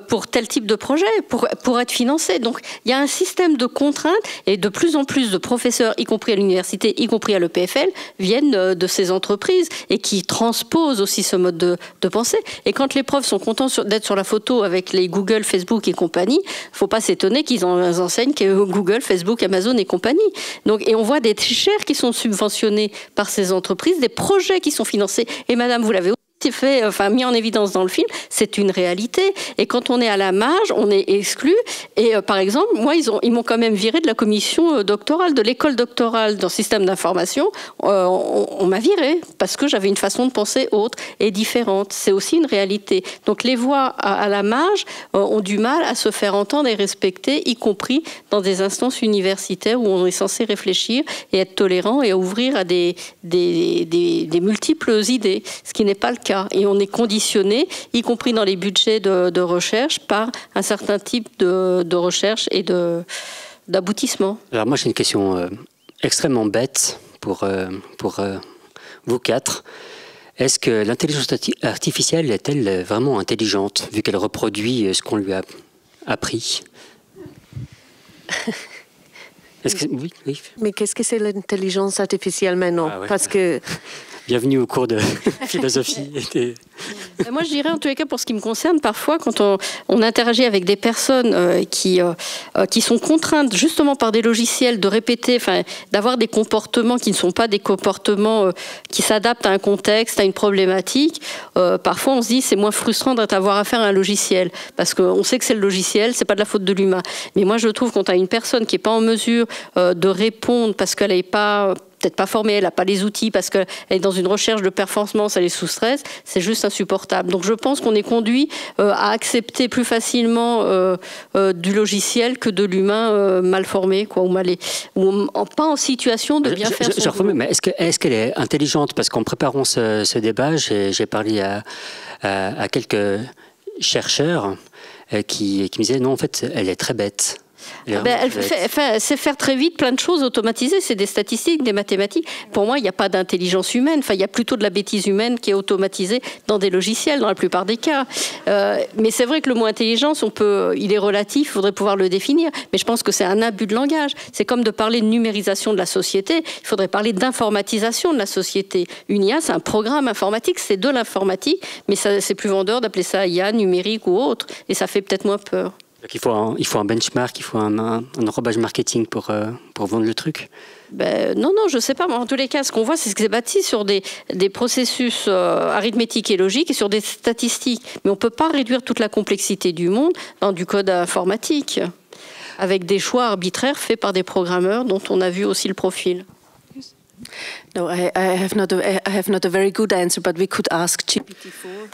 pour tel type de projet, pour, pour être financé. Donc il y a un système de contraintes et de plus en plus de professeurs, y compris à l'université, y compris à l'EPFL, viennent de ces entreprises et qui transposent aussi ce mode de, pensée. Et quand les profs sont contents d'être sur la photo avec les Google, Facebook et compagnie, faut pas s'étonner qu'ils enseignent que Google, Facebook, Amazon et compagnie. Donc, et on voit des chers qui sont subventionnés par ces entreprises, des projets qui sont financés. Et Madame, vous l'avez fait, enfin mis en évidence dans le film, c'est une réalité. Et quand on est à la marge, on est exclu. Et euh, par exemple, moi, ils ont, ils m'ont quand même viré de la commission euh, doctorale, de l'école doctorale dans le système d'information. Euh, on, m'a viré parce que j'avais une façon de penser autre et différente. C'est aussi une réalité. Donc les voix à, la marge ont du mal à se faire entendre et respecter, y compris dans des instances universitaires où on est censé réfléchir et être tolérant et ouvrir à des multiples idées, ce qui n'est pas le cas et on est conditionné, y compris dans les budgets de, recherche, par un certain type de, recherche et d'aboutissement. Alors moi j'ai une question euh, extrêmement bête pour, pour vous quatre. Est-ce que l'intelligence artificielle est-elle vraiment intelligente, vu qu'elle reproduit ce qu'on lui a appris? Oui, oui. Mais qu'est-ce que c'est l'intelligence artificielle maintenant? Ah Parce que bienvenue au cours de philosophie. Moi, je dirais en tous les cas, pour ce qui me concerne, parfois, quand on, interagit avec des personnes euh, qui, euh, euh, qui sont contraintes justement par des logiciels de répéter, d'avoir des comportements qui ne sont pas des comportements qui s'adaptent à un contexte, à une problématique, parfois on se dit c'est moins frustrant d'avoir affaire à un logiciel parce qu'on sait que c'est le logiciel, c'est pas de la faute de l'humain. Mais moi, je trouve quand tu as une personne qui n'est pas en mesure de répondre parce qu'elle n'est pas peut-être pas formée, elle n'a pas les outils parce qu'elle est dans une recherche de performance, elle est sous stress, c'est juste insupportable. Donc je pense qu'on est conduit euh, à accepter plus facilement euh, euh, du logiciel que de l'humain mal formé, quoi, ou mal, ou pas en situation de bien faire son Mais est-ce qu'elle est, intelligente? Parce qu'en préparant ce, débat, j'ai parlé à, à, quelques chercheurs qui, qui me disaient non, en fait, elle est très bête. Ah ben, fait, sait faire très vite plein de choses automatisées. C'est des statistiques, des mathématiques. Pour moi, il n'y a pas d'intelligence humaine. Enfin, il y a plutôt de la bêtise humaine qui est automatisée dans des logiciels, dans la plupart des cas. Euh, mais c'est vrai que le mot intelligence, on peut, il est relatif. Il faudrait pouvoir le définir. Mais je pense que c'est un abus de langage. C'est comme de parler de numérisation de la société. Il faudrait parler d'informatisation de la société. Une IA, c'est un programme informatique. C'est de l'informatique, mais c'est plus vendeur d'appeler ça IA numérique ou autre. Et ça fait peut-être moins peur il faut un, benchmark, il faut un, un, enrobage marketing pour, euh, pour vendre le truc ben, Non, non, je ne sais pas. en tous les cas, ce qu'on voit, c'est que c'est bâti sur des, des processus euh, arithmétiques et logiques et sur des statistiques. Mais on ne peut pas réduire toute la complexité du monde dans du code informatique, avec des choix arbitraires faits par des programmeurs dont on a vu aussi le profil.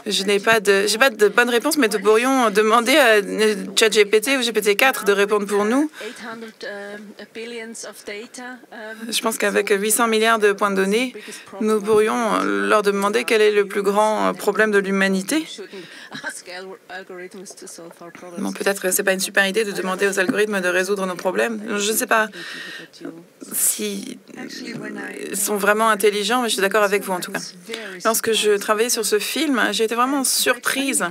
Je n'ai pas de, j'ai pas de bonne réponse, mais nous pourrions demander à ChatGPT ou GPT-4 de répondre pour nous. Je pense qu'avec 800 milliards de points de données, nous pourrions leur demander quel est le plus grand problème de l'humanité. Peut-être que ce n'est pas une super idée de demander aux algorithmes de résoudre nos problèmes. Je ne sais pas si sont vraiment intelligents, mais je suis d'accord avec vous en tout cas. Lorsque je travaillais sur ce film, j'ai été vraiment surprise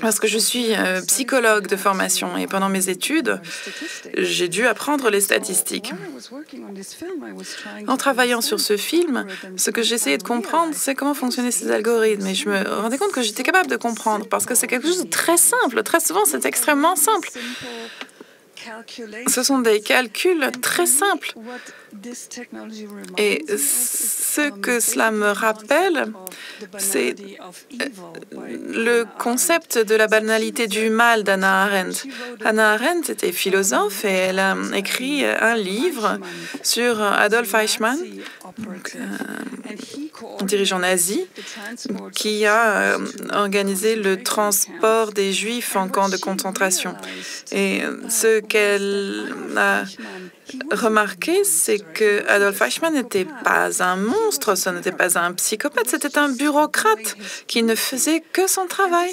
parce que je suis euh, psychologue de formation et pendant mes études, j'ai dû apprendre les statistiques. En travaillant sur ce film, ce que j'essayais de comprendre, c'est comment fonctionnaient ces algorithmes. Et je me rendais compte que j'étais capable de comprendre parce que c'est quelque chose de très simple. Très souvent, c'est extrêmement simple. Ce sont des calculs très simples. Et ce que cela me rappelle, c'est euh, le concept de la banalité du mal d'Anna Arendt. Anna Arendt était philosophe et elle a écrit un livre sur Adolf Eichmann, un dirigeant nazi, qui a euh, organisé le transport des Juifs en camp de concentration. Et ce qu'elle a remarqué, c'est que Adolf Eichmann n'était pas un monstre, ce n'était pas un psychopathe, c'était un bureaucrate qui ne faisait que son travail.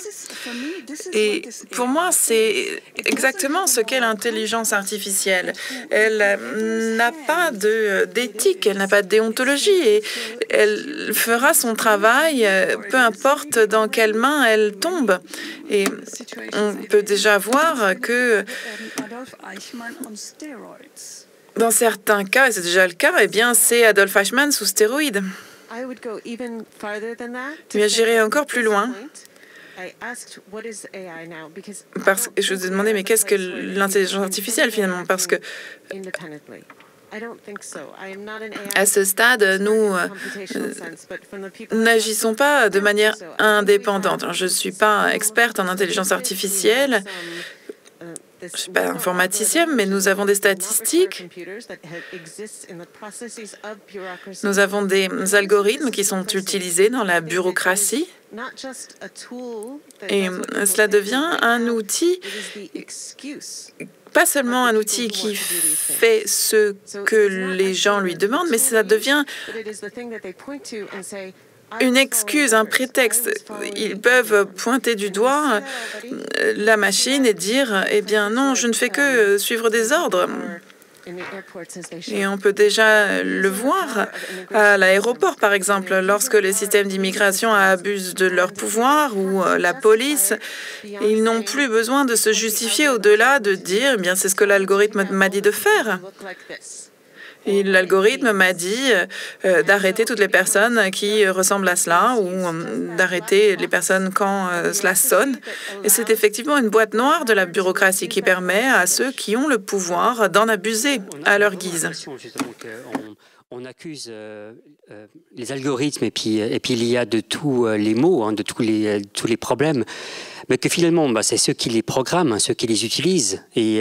Et pour moi, c'est exactement ce qu'est l'intelligence artificielle. Elle n'a pas d'éthique, elle n'a pas de déontologie et elle fera son travail, peu importe dans quelle main elle tombe. Et on peut déjà voir que dans certains cas, et c'est déjà le cas, eh bien, c'est Adolf Eichmann sous stéroïdes. Mais j'irai encore plus loin? Parce que je vous ai demandé, mais qu'est-ce que l'intelligence artificielle finalement? Parce que à ce stade, nous euh, n'agissons pas de manière indépendante. je ne suis pas experte en intelligence artificielle, je ne suis pas informaticien, mais nous avons des statistiques. Nous avons des algorithmes qui sont utilisés dans la bureaucratie. Et cela devient un outil, pas seulement un outil qui fait ce que les gens lui demandent, mais ça devient une excuse, un prétexte. Ils peuvent pointer du doigt euh, la machine et dire, eh bien non, je ne fais que suivre des ordres. Et on peut déjà le voir à l'aéroport, par exemple, lorsque les systèmes d'immigration abusent de leur pouvoir ou euh, la police, ils n'ont plus besoin de se justifier au-delà de dire, eh bien, c'est ce que l'algorithme m'a dit de faire. L'algorithme m'a dit euh, d'arrêter toutes les personnes qui ressemblent à cela ou euh, d'arrêter les personnes quand euh, cela sonne. Et c'est effectivement une boîte noire de la bureaucratie qui permet à ceux qui ont le pouvoir d'en abuser à leur guise. On accuse les algorithmes et puis, et puis il y a de tous les mots, hein, de tous les, tous les problèmes, mais que finalement, bah, c'est ceux qui les programment, hein, ceux qui les utilisent. Et,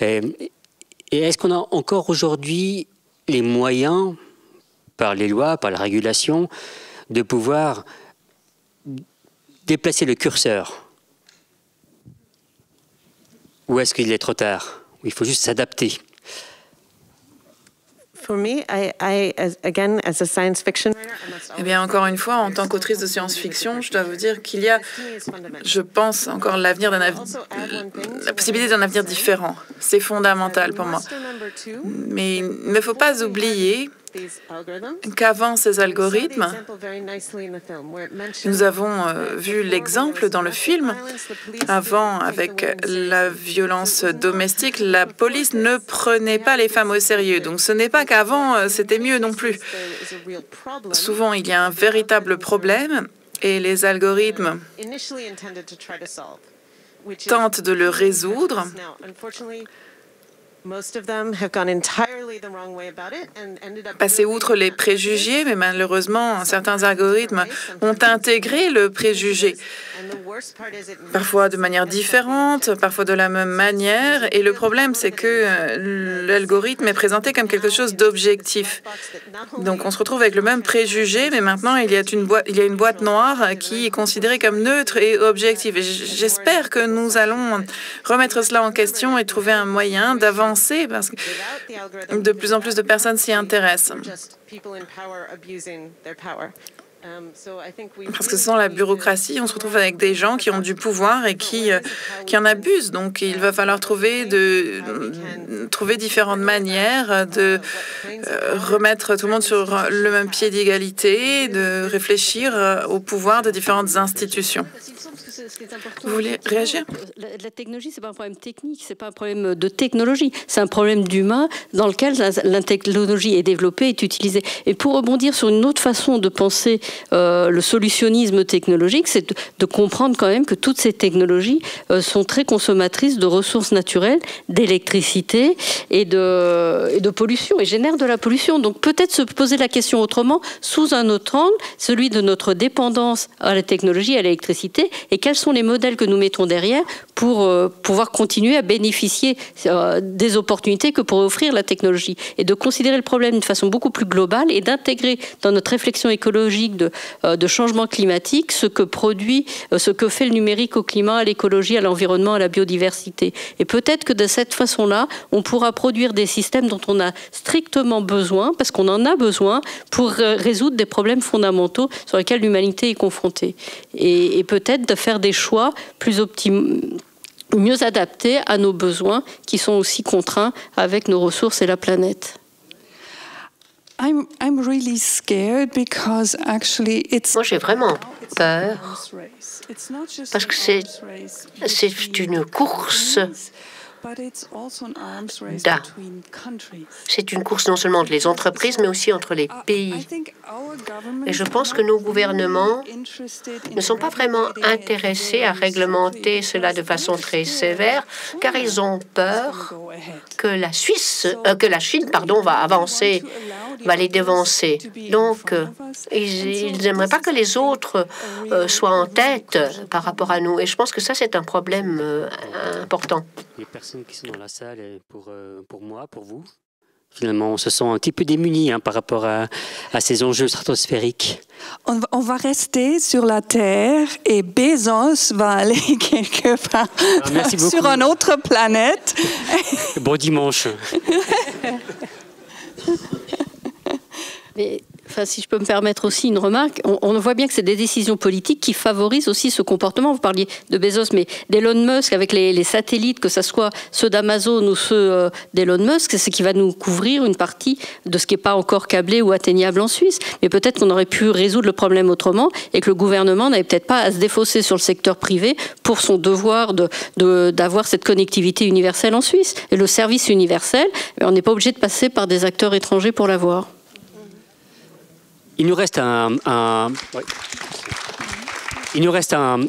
et, et est-ce qu'on a encore aujourd'hui les moyens, par les lois, par la régulation, de pouvoir déplacer le curseur? Ou est-ce qu'il est trop tard? Il faut juste s'adapter eh bien, encore une fois, en tant qu'autrice de science-fiction, je dois vous dire qu'il y a, je pense, encore l'avenir d'un la possibilité d'un avenir différent. C'est fondamental pour moi. Mais il ne faut pas oublier qu'avant ces algorithmes, nous avons euh, vu l'exemple dans le film, avant avec la violence domestique, la police ne prenait pas les femmes au sérieux. Donc ce n'est pas qu'avant euh, c'était mieux non plus. Souvent il y a un véritable problème et les algorithmes tentent de le résoudre. Passer outre les préjugés, mais malheureusement, certains algorithmes ont intégré le préjugé, parfois de manière différente, parfois de la même manière. Et le problème, c'est que euh, l'algorithme est présenté comme quelque chose d'objectif. Donc on se retrouve avec le même préjugé, mais maintenant il y a une boîte, il y a une boîte noire qui est considérée comme neutre et objective. Et j'espère que nous allons remettre cela en question et trouver un moyen d'avancer parce que de plus en plus de personnes s'y intéressent. Parce que sans la bureaucratie, on se retrouve avec des gens qui ont du pouvoir et qui, euh, qui en abusent. Donc, il va falloir trouver, de, trouver différentes manières de euh, remettre tout le monde sur le même pied d'égalité, de réfléchir euh, au pouvoir de différentes institutions. Vous voulez réagir? la, technologie, c'est pas un problème technique, c'est pas un problème de technologie, c'est un problème d'humain dans lequel la, technologie est développée, est utilisée. Et pour rebondir sur une autre façon de penser euh, le solutionnisme technologique, c'est de, comprendre quand même que toutes ces technologies euh, sont très consommatrices de ressources naturelles, d'électricité et de, et de pollution, et génèrent de la pollution. Donc peut-être se poser la question autrement, sous un autre angle, celui de notre dépendance à la technologie, à l'électricité, et quels sont les modèles que nous mettons derrière pour euh, pouvoir continuer à bénéficier euh, des opportunités que pourrait offrir la technologie et de considérer le problème d'une façon beaucoup plus globale et d'intégrer dans notre réflexion écologique de, euh, changement climatique ce que produit, ce que fait le numérique au climat, à l'écologie, à l'environnement, à la biodiversité. Et peut-être que de cette façon-là, on pourra produire des systèmes dont on a strictement besoin, parce qu'on en a besoin, pour résoudre des problèmes fondamentaux sur lesquels l'humanité est confrontée. Et, et peut-être de faire des choix plus optimaux mieux adaptés à nos besoins qui sont aussi contraints avec nos ressources et la planète. I'm, I'm really scared because actually it's Moi, j'ai vraiment peur parce que c'est une course c'est une course non seulement entre les entreprises, mais aussi entre les pays. Et je pense que nos gouvernements ne sont pas vraiment intéressés à réglementer cela de façon très sévère, car ils ont peur que la Suisse, euh, que la Chine, pardon, va avancer, va les devancer. Donc, euh, ils n'aimeraient pas que les autres euh, soient en tête par rapport à nous. Et je pense que ça, c'est un problème important qui sont dans la salle pour, euh, pour moi, pour vous Finalement, on se sent un petit peu démunis hein, par rapport à, à, ces enjeux stratosphériques. On, on, va rester sur la Terre et Bezos va aller quelque part ah, sur une autre planète. bon dimanche. Mais Enfin, si je peux me permettre aussi une remarque, on, voit bien que c'est des décisions politiques qui favorisent aussi ce comportement. Vous parliez de Bezos, mais d'Elon Musk avec les, satellites, que ce soit ceux d'Amazon ou ceux euh, d'Elon Musk, c'est ce qui va nous couvrir une partie de ce qui n'est pas encore câblé ou atteignable en Suisse. Mais peut-être qu'on aurait pu résoudre le problème autrement et que le gouvernement n'avait peut-être pas à se défausser sur le secteur privé pour son devoir d'avoir de, cette connectivité universelle en Suisse. Et le service universel, on n'est pas obligé de passer par des acteurs étrangers pour l'avoir. Il nous reste un, il nous reste un,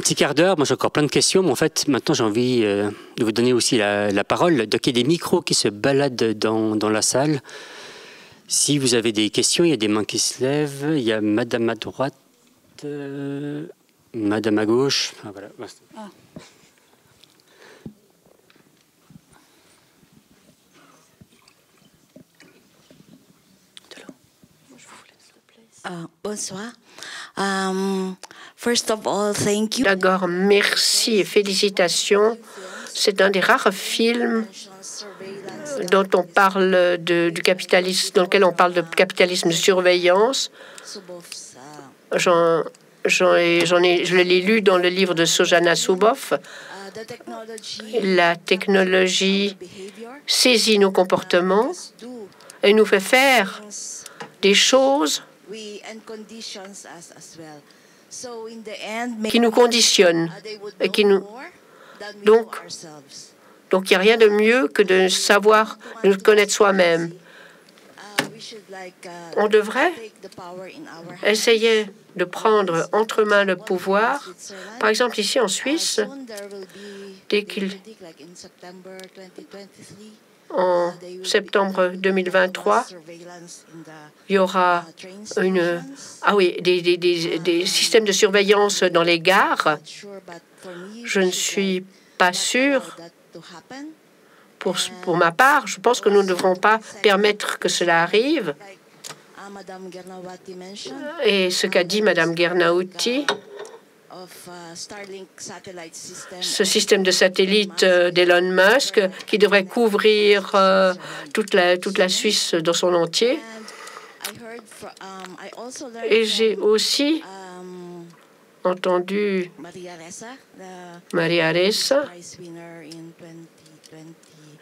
petit quart d'heure. Moi, j'ai encore plein de questions, mais en fait, maintenant, j'ai envie euh, de vous donner aussi la, parole. Donc, il y a des micros qui se baladent dans, la salle. Si vous avez des questions, il y a des mains qui se lèvent. Il y a Madame à droite, euh, Madame à gauche. voilà. Ah. Uh, bonsoir. Um, first of all, thank you. D'abord, merci et félicitations. C'est un des rares films dont on parle du capitalisme, dans lequel on parle de capitalisme de surveillance. J'en, ai, je l'ai lu dans le livre de Sojana Suboff. La technologie saisit nos comportements et nous fait faire des choses qui nous conditionnent et qui nous donc donc il n'y a rien de mieux que de savoir nous connaître soi-même. Uh, uh, On devrait essayer de prendre entre mains le pouvoir. Par exemple, ici en Suisse, dès qu'il en septembre 2023, il y aura une, ah oui, des, des, des, des, systèmes de surveillance dans les gares. Je ne suis pas sûre. Pour, pour ma part, je pense que nous ne devrons pas permettre que cela arrive. Et ce qu'a dit Madame Gernauti, ce système de satellite euh, d'Elon Musk qui devrait couvrir euh, toute, la, toute la Suisse dans son entier. Et j'ai aussi entendu Maria Ressa,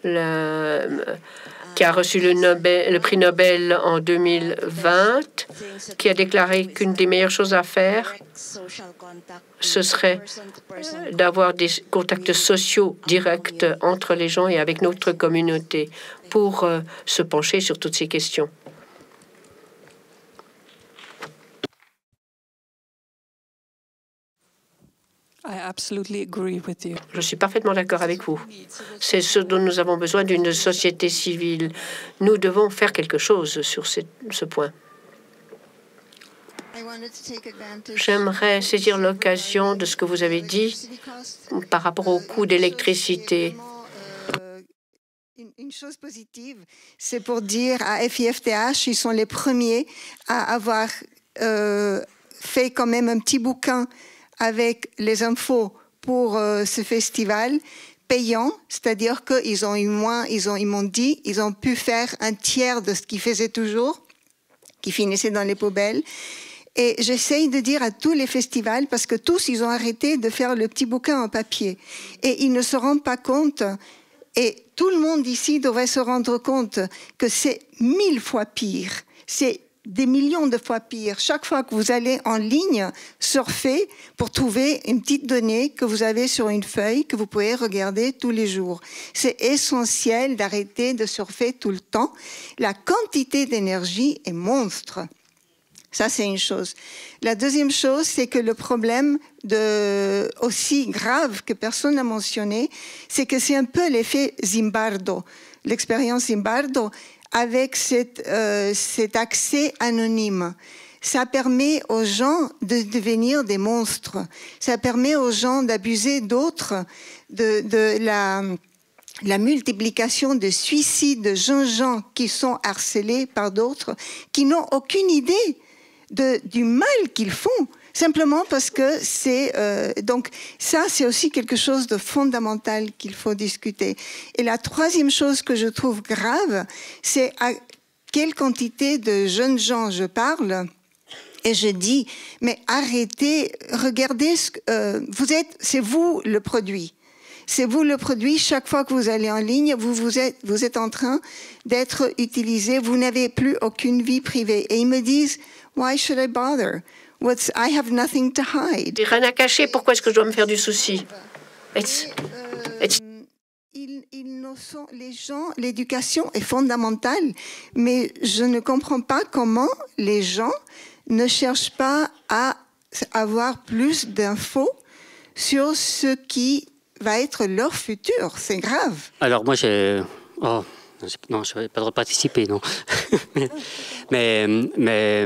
la, qui a reçu le, prix Nobel en 2020, qui a déclaré qu'une des meilleures choses à faire, ce serait d'avoir des contacts sociaux directs entre les gens et avec notre communauté pour euh, se pencher sur toutes ces questions. Je suis parfaitement d'accord avec vous. C'est ce dont nous avons besoin d'une société civile. Nous devons faire quelque chose sur ce, ce point. J'aimerais saisir l'occasion de ce que vous avez dit par rapport au coût d'électricité. Euh, une chose positive, c'est pour dire à FIFTH, ils sont les premiers à avoir euh, fait quand même un petit bouquin avec les infos pour euh, ce festival payant, c'est-à-dire qu'ils ont eu moins, ils ont, ils m'ont dit, ils ont pu faire un tiers de ce qu'ils faisaient toujours, qui finissait dans les poubelles. Et j'essaye de dire à tous les festivals, parce que tous, ils ont arrêté de faire le petit bouquin en papier. Et ils ne se rendent pas compte, et tout le monde ici devrait se rendre compte que c'est mille fois pire. C'est des millions de fois pire. Chaque fois que vous allez en ligne, surfer pour trouver une petite donnée que vous avez sur une feuille que vous pouvez regarder tous les jours. C'est essentiel d'arrêter de surfer tout le temps. La quantité d'énergie est monstre. Ça, c'est une chose. La deuxième chose, c'est que le problème aussi grave que personne n'a mentionné, c'est que c'est un peu l'effet Zimbardo. L'expérience Zimbardo, avec euh, cet accès anonyme. Ça permet aux gens de devenir des monstres. Ça permet aux gens d'abuser d'autres, de, la, multiplication de suicides de jeunes gens qui sont harcelés par d'autres, qui n'ont aucune idée du mal qu'ils font simplement parce que c'est euh, donc ça c'est aussi quelque chose de fondamental qu'il faut discuter. Et la troisième chose que je trouve grave, c'est quelle quantité de jeunes gens je parle. Et je dis, mais arrêtez, regardez, ce, euh, vous êtes, c'est vous le produit. C'est vous le produit. Chaque fois que vous allez en ligne, vous, vous, êtes, vous êtes en train d'être utilisé. Vous n'avez plus aucune vie privée. Et ils me disent, why should I bother? What's, I have nothing to hide. J'ai rien à cacher. Pourquoi est-ce que je dois me faire du souci? It's, it's... Ils, ils sont, les gens, l'éducation est fondamentale, mais je ne comprends pas comment les gens ne cherchent pas à avoir plus d'infos sur ce qui va être leur futur. C'est grave. Alors moi, j'ai... Oh, non, je ne vais pas participer, non. mais, mais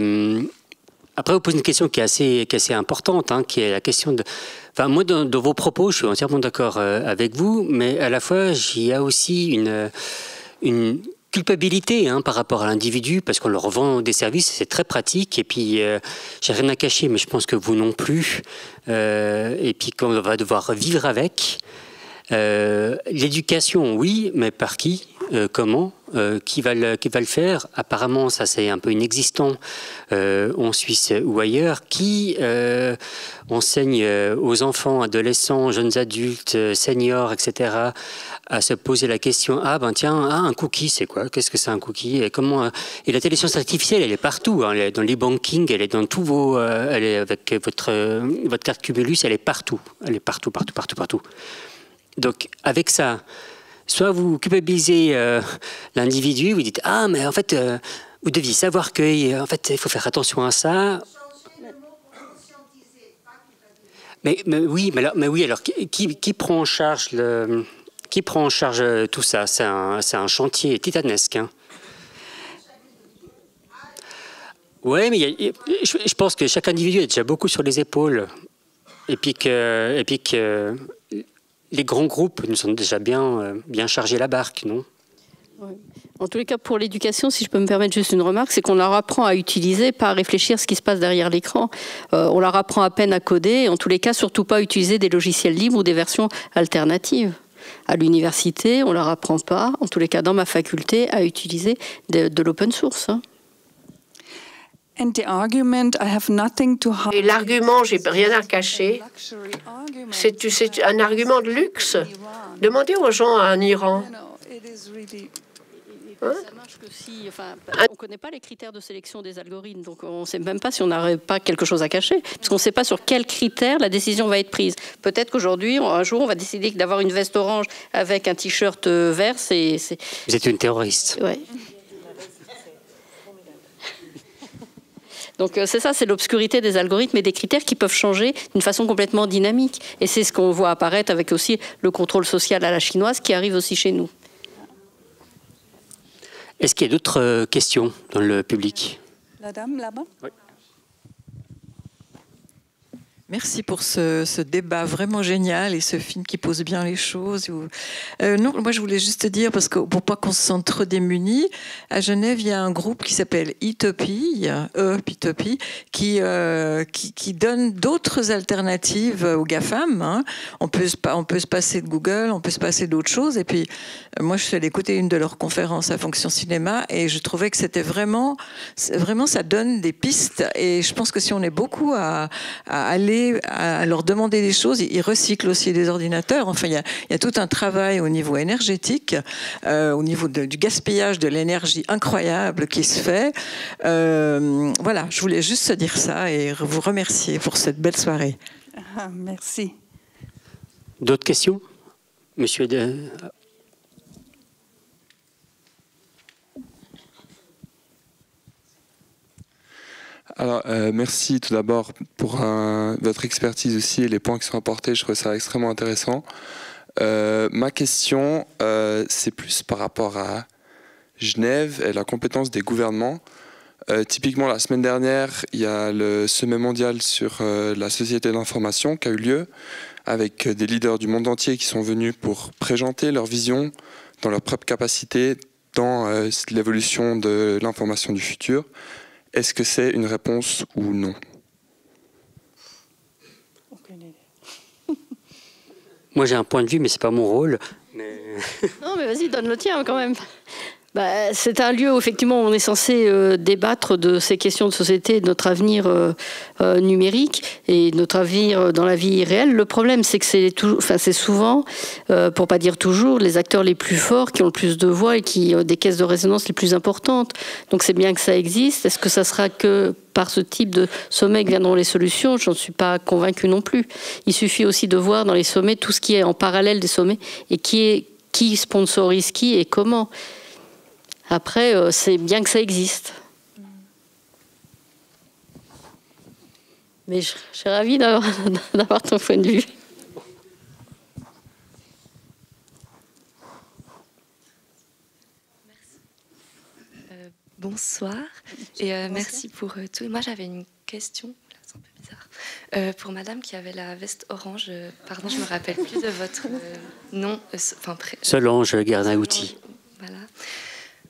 après, vous posez une question qui est assez, qui est assez importante, hein, qui est la question de... Enfin, moi, dans, vos propos, je suis entièrement d'accord euh, avec vous, mais à la fois, il y a aussi une, une culpabilité hein, par rapport à l'individu, parce qu'on leur vend des services, c'est très pratique, et puis euh, j'ai rien à cacher, mais je pense que vous non plus, euh, et puis qu'on va devoir vivre avec. Euh, L'éducation, oui, mais par qui euh, Comment euh, qui, va le, faire? Apparemment, ça c'est un peu inexistant en Suisse ou ailleurs. Qui enseigne aux enfants, adolescents, jeunes adultes, seniors, etc., à se poser la question ah ben tiens ah, un cookie c'est quoi? Qu'est-ce que c'est un cookie? Et comment et l'intelligence artificielle elle est partout hein, elle est dans les banking elle est dans tous vos elle est avec votre votre carte Cumulus elle est partout elle est partout partout partout partout donc avec ça, soit vous culpabilisez euh, l'individu, vous dites ah mais en fait euh, vous deviez savoir que en fait il faut faire attention à ça. Mais, mais oui, mais, alors, mais oui, alors qui, qui, prend en charge le, qui prend en charge tout ça? C'est un, un, chantier titanesque. Hein. Oui, mais je, pense que chaque individu a déjà beaucoup sur les épaules. Et puis que les grands groupes nous ont déjà bien, euh, bien chargé la barque, non? En tous les cas, pour l'éducation, si je peux me permettre juste une remarque, c'est qu'on leur apprend à utiliser, pas à réfléchir ce qui se passe derrière l'écran. Euh, on leur apprend à peine à coder, et en tous les cas, surtout pas à utiliser des logiciels libres ou des versions alternatives. À l'université, on leur apprend pas, en tous les cas dans ma faculté, à utiliser de, de l'open source. Hein. Et l'argument, j'ai rien à cacher, c'est un argument de luxe. Demandez aux gens en Iran. Hein? Si, enfin, on ne connaît pas les critères de sélection des algorithmes, donc on ne sait même pas si on n'aurait pas quelque chose à cacher, parce qu'on ne sait pas sur quels critères la décision va être prise. Peut-être qu'aujourd'hui, un jour, on va décider d'avoir une veste orange avec un t-shirt euh, vert. C'est, Vous êtes une terroriste. Ouais. Donc euh, c'est ça, c'est l'obscurité des algorithmes et des critères qui peuvent changer d'une façon complètement dynamique. Et c'est ce qu'on voit apparaître avec aussi le contrôle social à la chinoise qui arrive aussi chez nous. Est-ce qu'il y a d'autres euh, questions dans le public? La dame là-bas? Oui. Merci pour ce, débat vraiment génial et ce film qui pose bien les choses. Euh, non, moi je voulais juste dire, parce que pour pas qu'on se sente trop démunis, à Genève, il y a un groupe qui s'appelle Utopie, e, Utopie, qui, euh, qui, qui, donne d'autres alternatives aux GAFAM. Hein. On, peut, on peut se passer de Google, on peut se passer d'autres choses. Et puis, euh, moi je suis allée écouter une de leurs conférences à Fonction Cinéma et je trouvais que c'était vraiment, vraiment, ça donne des pistes. Et je pense que si on est beaucoup à aller à leur demander des choses. Ils recyclent aussi des ordinateurs. Enfin, il y a, il y a tout un travail au niveau énergétique, euh, au niveau de, du gaspillage de l'énergie incroyable qui se fait. Euh, voilà, je voulais juste dire ça et vous remercier pour cette belle soirée. Ah, merci. D'autres questions? Monsieur de... Alors, euh, merci tout d'abord pour un, votre expertise aussi et les points qui sont apportés. Je trouve ça extrêmement intéressant. Euh, ma question, euh, c'est plus par rapport à Genève et la compétence des gouvernements. Euh, typiquement, la semaine dernière, il y a le sommet mondial sur euh, la société d'information qui a eu lieu avec des leaders du monde entier qui sont venus pour présenter leur vision dans leur propre capacité dans euh, l'évolution de l'information du futur. Est-ce que c'est une réponse ou non? Moi, j'ai un point de vue, mais c'est pas mon rôle. Mais... non, mais vas-y, donne le tien quand même. Bah, c'est un lieu où effectivement on est censé euh, débattre de ces questions de société, de notre avenir euh, euh, numérique et notre avenir dans la vie réelle. Le problème, c'est que c'est souvent, pour pas dire toujours, les acteurs les plus forts qui ont le plus de voix et qui ont des caisses de résonance les plus importantes. Donc c'est bien que ça existe. Est-ce que ça sera que par ce type de sommet que viendront les solutions? Je n'en suis pas convaincue non plus. Il suffit aussi de voir dans les sommets tout ce qui est en parallèle des sommets et qui est qui sponsorise qui et comment. Après, euh, c'est bien que ça existe. Mais je, suis ravie d'avoir ton point de vue. Euh, bonsoir et euh, merci pour tout. Moi, j'avais une question. C'est un peu bizarre. pour Madame qui avait la veste orange, pardon, je me rappelle plus de votre nom. Enfin, Solange Garnaouti. Voilà.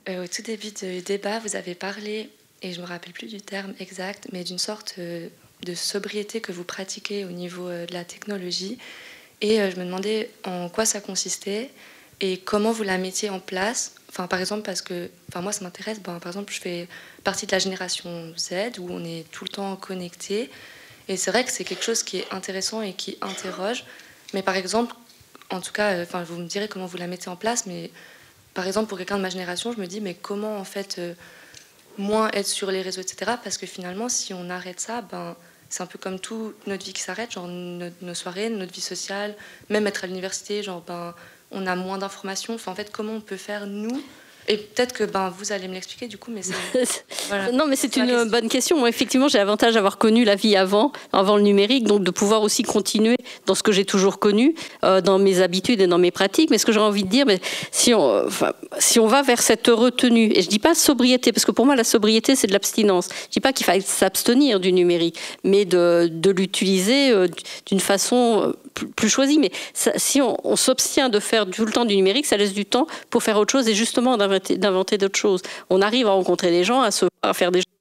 Euh, au tout début du débat, vous avez parlé, et je ne me rappelle plus du terme exact, mais d'une sorte euh, de sobriété que vous pratiquez au niveau euh, de la technologie. Et je me demandais en quoi ça consistait et comment vous la mettiez en place. Enfin, par exemple, parce que enfin, moi, ça m'intéresse. Ben, par exemple, je fais partie de la génération Z où on est tout le temps connecté. Et c'est vrai que c'est quelque chose qui est intéressant et qui interroge. Mais par exemple, en tout cas, enfin, vous me direz comment vous la mettez en place, mais par exemple, pour quelqu'un de ma génération, je me dis, mais comment en fait euh, moins être sur les réseaux, etc. Parce que finalement, si on arrête ça, ben, c'est un peu comme tout notre vie qui s'arrête, genre nos, soirées, notre vie sociale, même être à l'université, genre ben, on a moins d'informations. En fait, comment on peut faire nous et peut-être que ben, vous allez me l'expliquer du coup, mais voilà. Non, mais c'est une bonne question. Moi, effectivement, j'ai l'avantage d'avoir connu la vie avant, avant le numérique, donc de pouvoir aussi continuer dans ce que j'ai toujours connu, euh, dans mes habitudes et dans mes pratiques. Mais ce que j'ai envie de dire, mais si, on, enfin, si on va vers cette retenue, et je dis pas sobriété, parce que pour moi, la sobriété, c'est de l'abstinence. Je dis pas qu'il faille s'abstenir du numérique, mais de, de l'utiliser euh, d'une façon euh, plus choisi, mais si on, s'obtient de faire tout le temps du numérique, ça laisse du temps pour faire autre chose et justement d'inventer d'autres choses. On arrive à rencontrer des gens, à, se, à faire des choses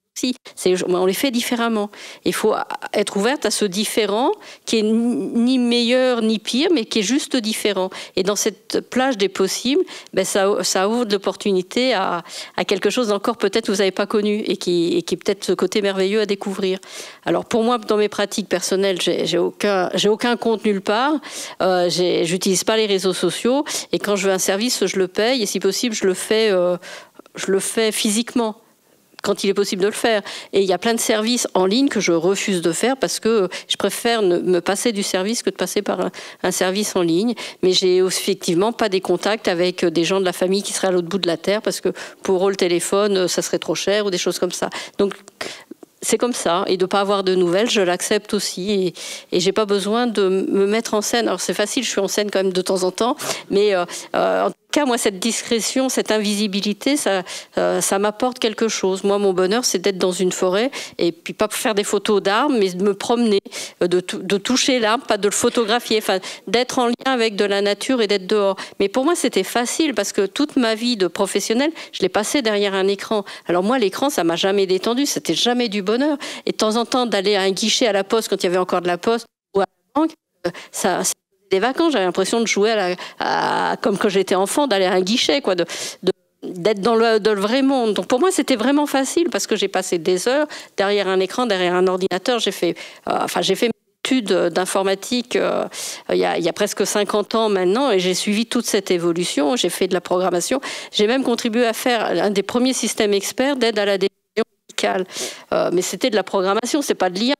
on les fait différemment. Il faut être ouverte à ce différent qui est ni meilleur ni pire, mais qui est juste différent. Et dans cette plage des possibles, ben ça, ouvre l'opportunité à, quelque chose d'encore peut-être que vous n'avez pas connu et qui, est peut-être ce côté merveilleux à découvrir. Alors pour moi, dans mes pratiques personnelles, j'ai aucun, aucun compte nulle part. Euh, J'utilise pas les réseaux sociaux et quand je veux un service, je le paye et si possible, je le fais, euh, je le fais physiquement quand il est possible de le faire. Et il y a plein de services en ligne que je refuse de faire parce que je préfère me passer du service que de passer par un, service en ligne. Mais j'ai effectivement pas des contacts avec des gens de la famille qui seraient à l'autre bout de la terre parce que pour eux le téléphone ça serait trop cher ou des choses comme ça. Donc c'est comme ça. Et de ne pas avoir de nouvelles, je l'accepte aussi. Et, et j'ai pas besoin de me mettre en scène. Alors c'est facile, je suis en scène quand même de temps en temps. Mais euh, euh cas, moi, cette discrétion, cette invisibilité, ça, euh, ça m'apporte quelque chose. Moi, mon bonheur, c'est d'être dans une forêt et puis pas faire des photos d'arbres, mais de me promener, euh, de, de toucher l'arbre, pas de le photographier, enfin, d'être en lien avec de la nature et d'être dehors. Mais pour moi, c'était facile parce que toute ma vie de professionnel, je l'ai passé derrière un écran. Alors moi, l'écran, ça m'a jamais détendu, c'était jamais du bonheur. Et de temps en temps, d'aller à un guichet à la poste quand il y avait encore de la poste ou à la banque, euh, ça, des vacances. J'avais l'impression de jouer à comme quand j'étais enfant, d'aller à un guichet, quoi, d'être dans le, vrai monde. Donc pour moi, c'était vraiment facile parce que j'ai passé des heures derrière un écran, derrière un ordinateur. J'ai fait, euh, enfin, j'ai fait d'informatique euh, il, y a, presque 50 ans maintenant et j'ai suivi toute cette évolution. J'ai fait de la programmation. J'ai même contribué à faire un des premiers systèmes experts d'aide à la décision médicale. Euh, mais c'était de la programmation, c'est pas de l'IA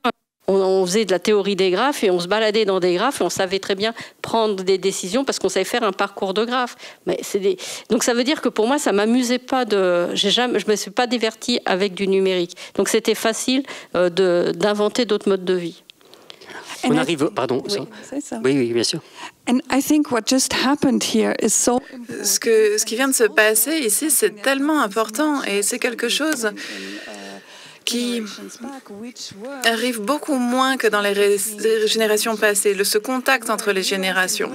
on, faisait de la théorie des graphes et on se baladait dans des graphes et on savait très bien prendre des décisions parce qu'on savait faire un parcours de graphes. Mais c'est des... Donc ça veut dire que pour moi, ça m'amusait pas de. Jamais... Je me suis pas divertie avec du numérique. Donc c'était facile euh, d'inventer d'autres modes de vie. On arrive, pardon. Oui, oui, oui, bien sûr. Ce, que, ce qui vient de se passer ici, c'est tellement important et c'est quelque chose qui arrive beaucoup moins que dans les générations passées, ce contact entre les générations.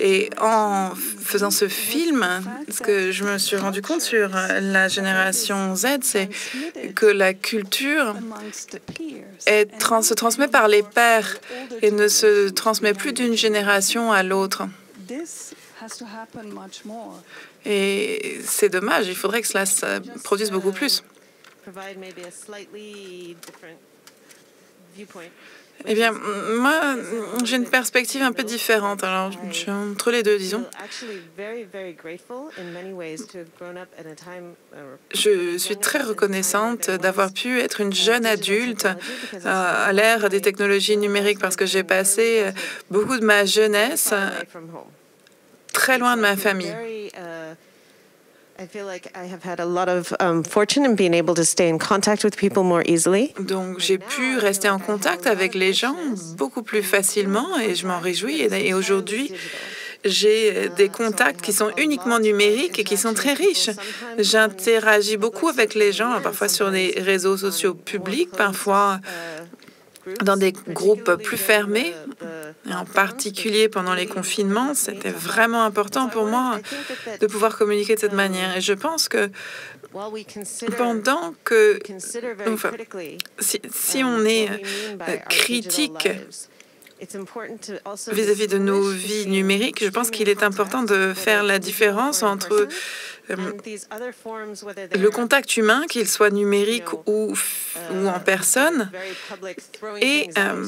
Et en faisant ce film, ce que je me suis rendu compte sur la génération Z, c'est que la culture se transmet par les pères et ne se transmet plus d'une génération à l'autre. Et c'est dommage, il faudrait que cela se produise beaucoup plus. Eh bien, moi, j'ai une perspective un peu différente. Alors, je suis entre les deux, disons. Je suis très reconnaissante d'avoir pu être une jeune adulte à l'ère des technologies numériques parce que j'ai passé beaucoup de ma jeunesse très loin de ma famille. Donc j'ai pu rester en contact avec les gens beaucoup plus facilement et je m'en réjouis. Et aujourd'hui, j'ai des contacts qui sont uniquement numériques et qui sont très riches. J'interagis beaucoup avec les gens, parfois sur les réseaux sociaux publics, parfois dans des groupes plus fermés, et en particulier pendant les confinements, c'était vraiment important pour moi de pouvoir communiquer de cette manière. Et je pense que pendant que, enfin, si, on est euh, critique vis-à-vis de nos vies numériques, je pense qu'il est important de faire la différence entre le contact humain, qu'il soit numérique ou, ou en personne, et euh,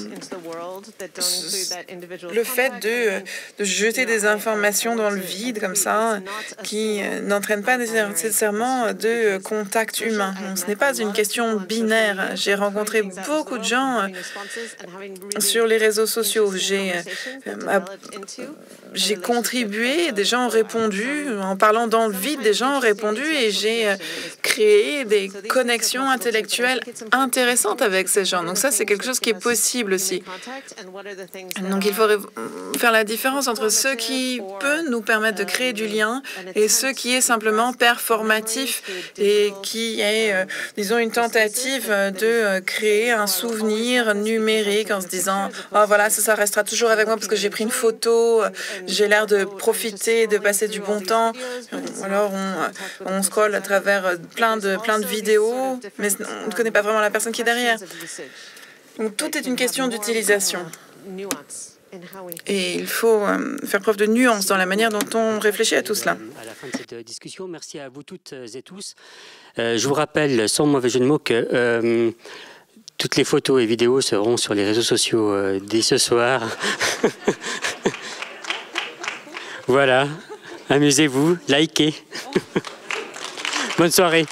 le fait de, de, jeter des informations dans le vide comme ça, qui euh, n'entraînent pas nécessairement de contact humain. ce n'est pas une question binaire. J'ai rencontré beaucoup de gens sur les réseaux sociaux. J'ai j'ai contribué, des gens ont répondu en parlant dans le vide des gens ont répondu et j'ai euh, créé des connexions intellectuelles intéressantes avec ces gens. Donc ça, c'est quelque chose qui est possible aussi. Donc il faut faire la différence entre ce qui peut nous permettre de créer du lien et ce qui est simplement performatif et qui est, euh, disons, une tentative de euh, créer un souvenir numérique en se disant, oh voilà, ça, ça restera toujours avec moi parce que j'ai pris une photo, j'ai l'air de profiter, de passer du bon temps. Alors on, scrolle à travers plein de, plein de vidéos, mais on ne connaît pas vraiment la personne qui est derrière. Donc tout est une question d'utilisation. Et il faut euh, faire preuve de nuance dans la manière dont on réfléchit à tout cela. Discussion, merci à vous toutes et tous. Euh, je vous rappelle, sans mauvais jeu de mots, que euh, toutes les photos et vidéos seront sur les réseaux sociaux dès ce soir. voilà, amusez-vous, likez. Bonne soirée.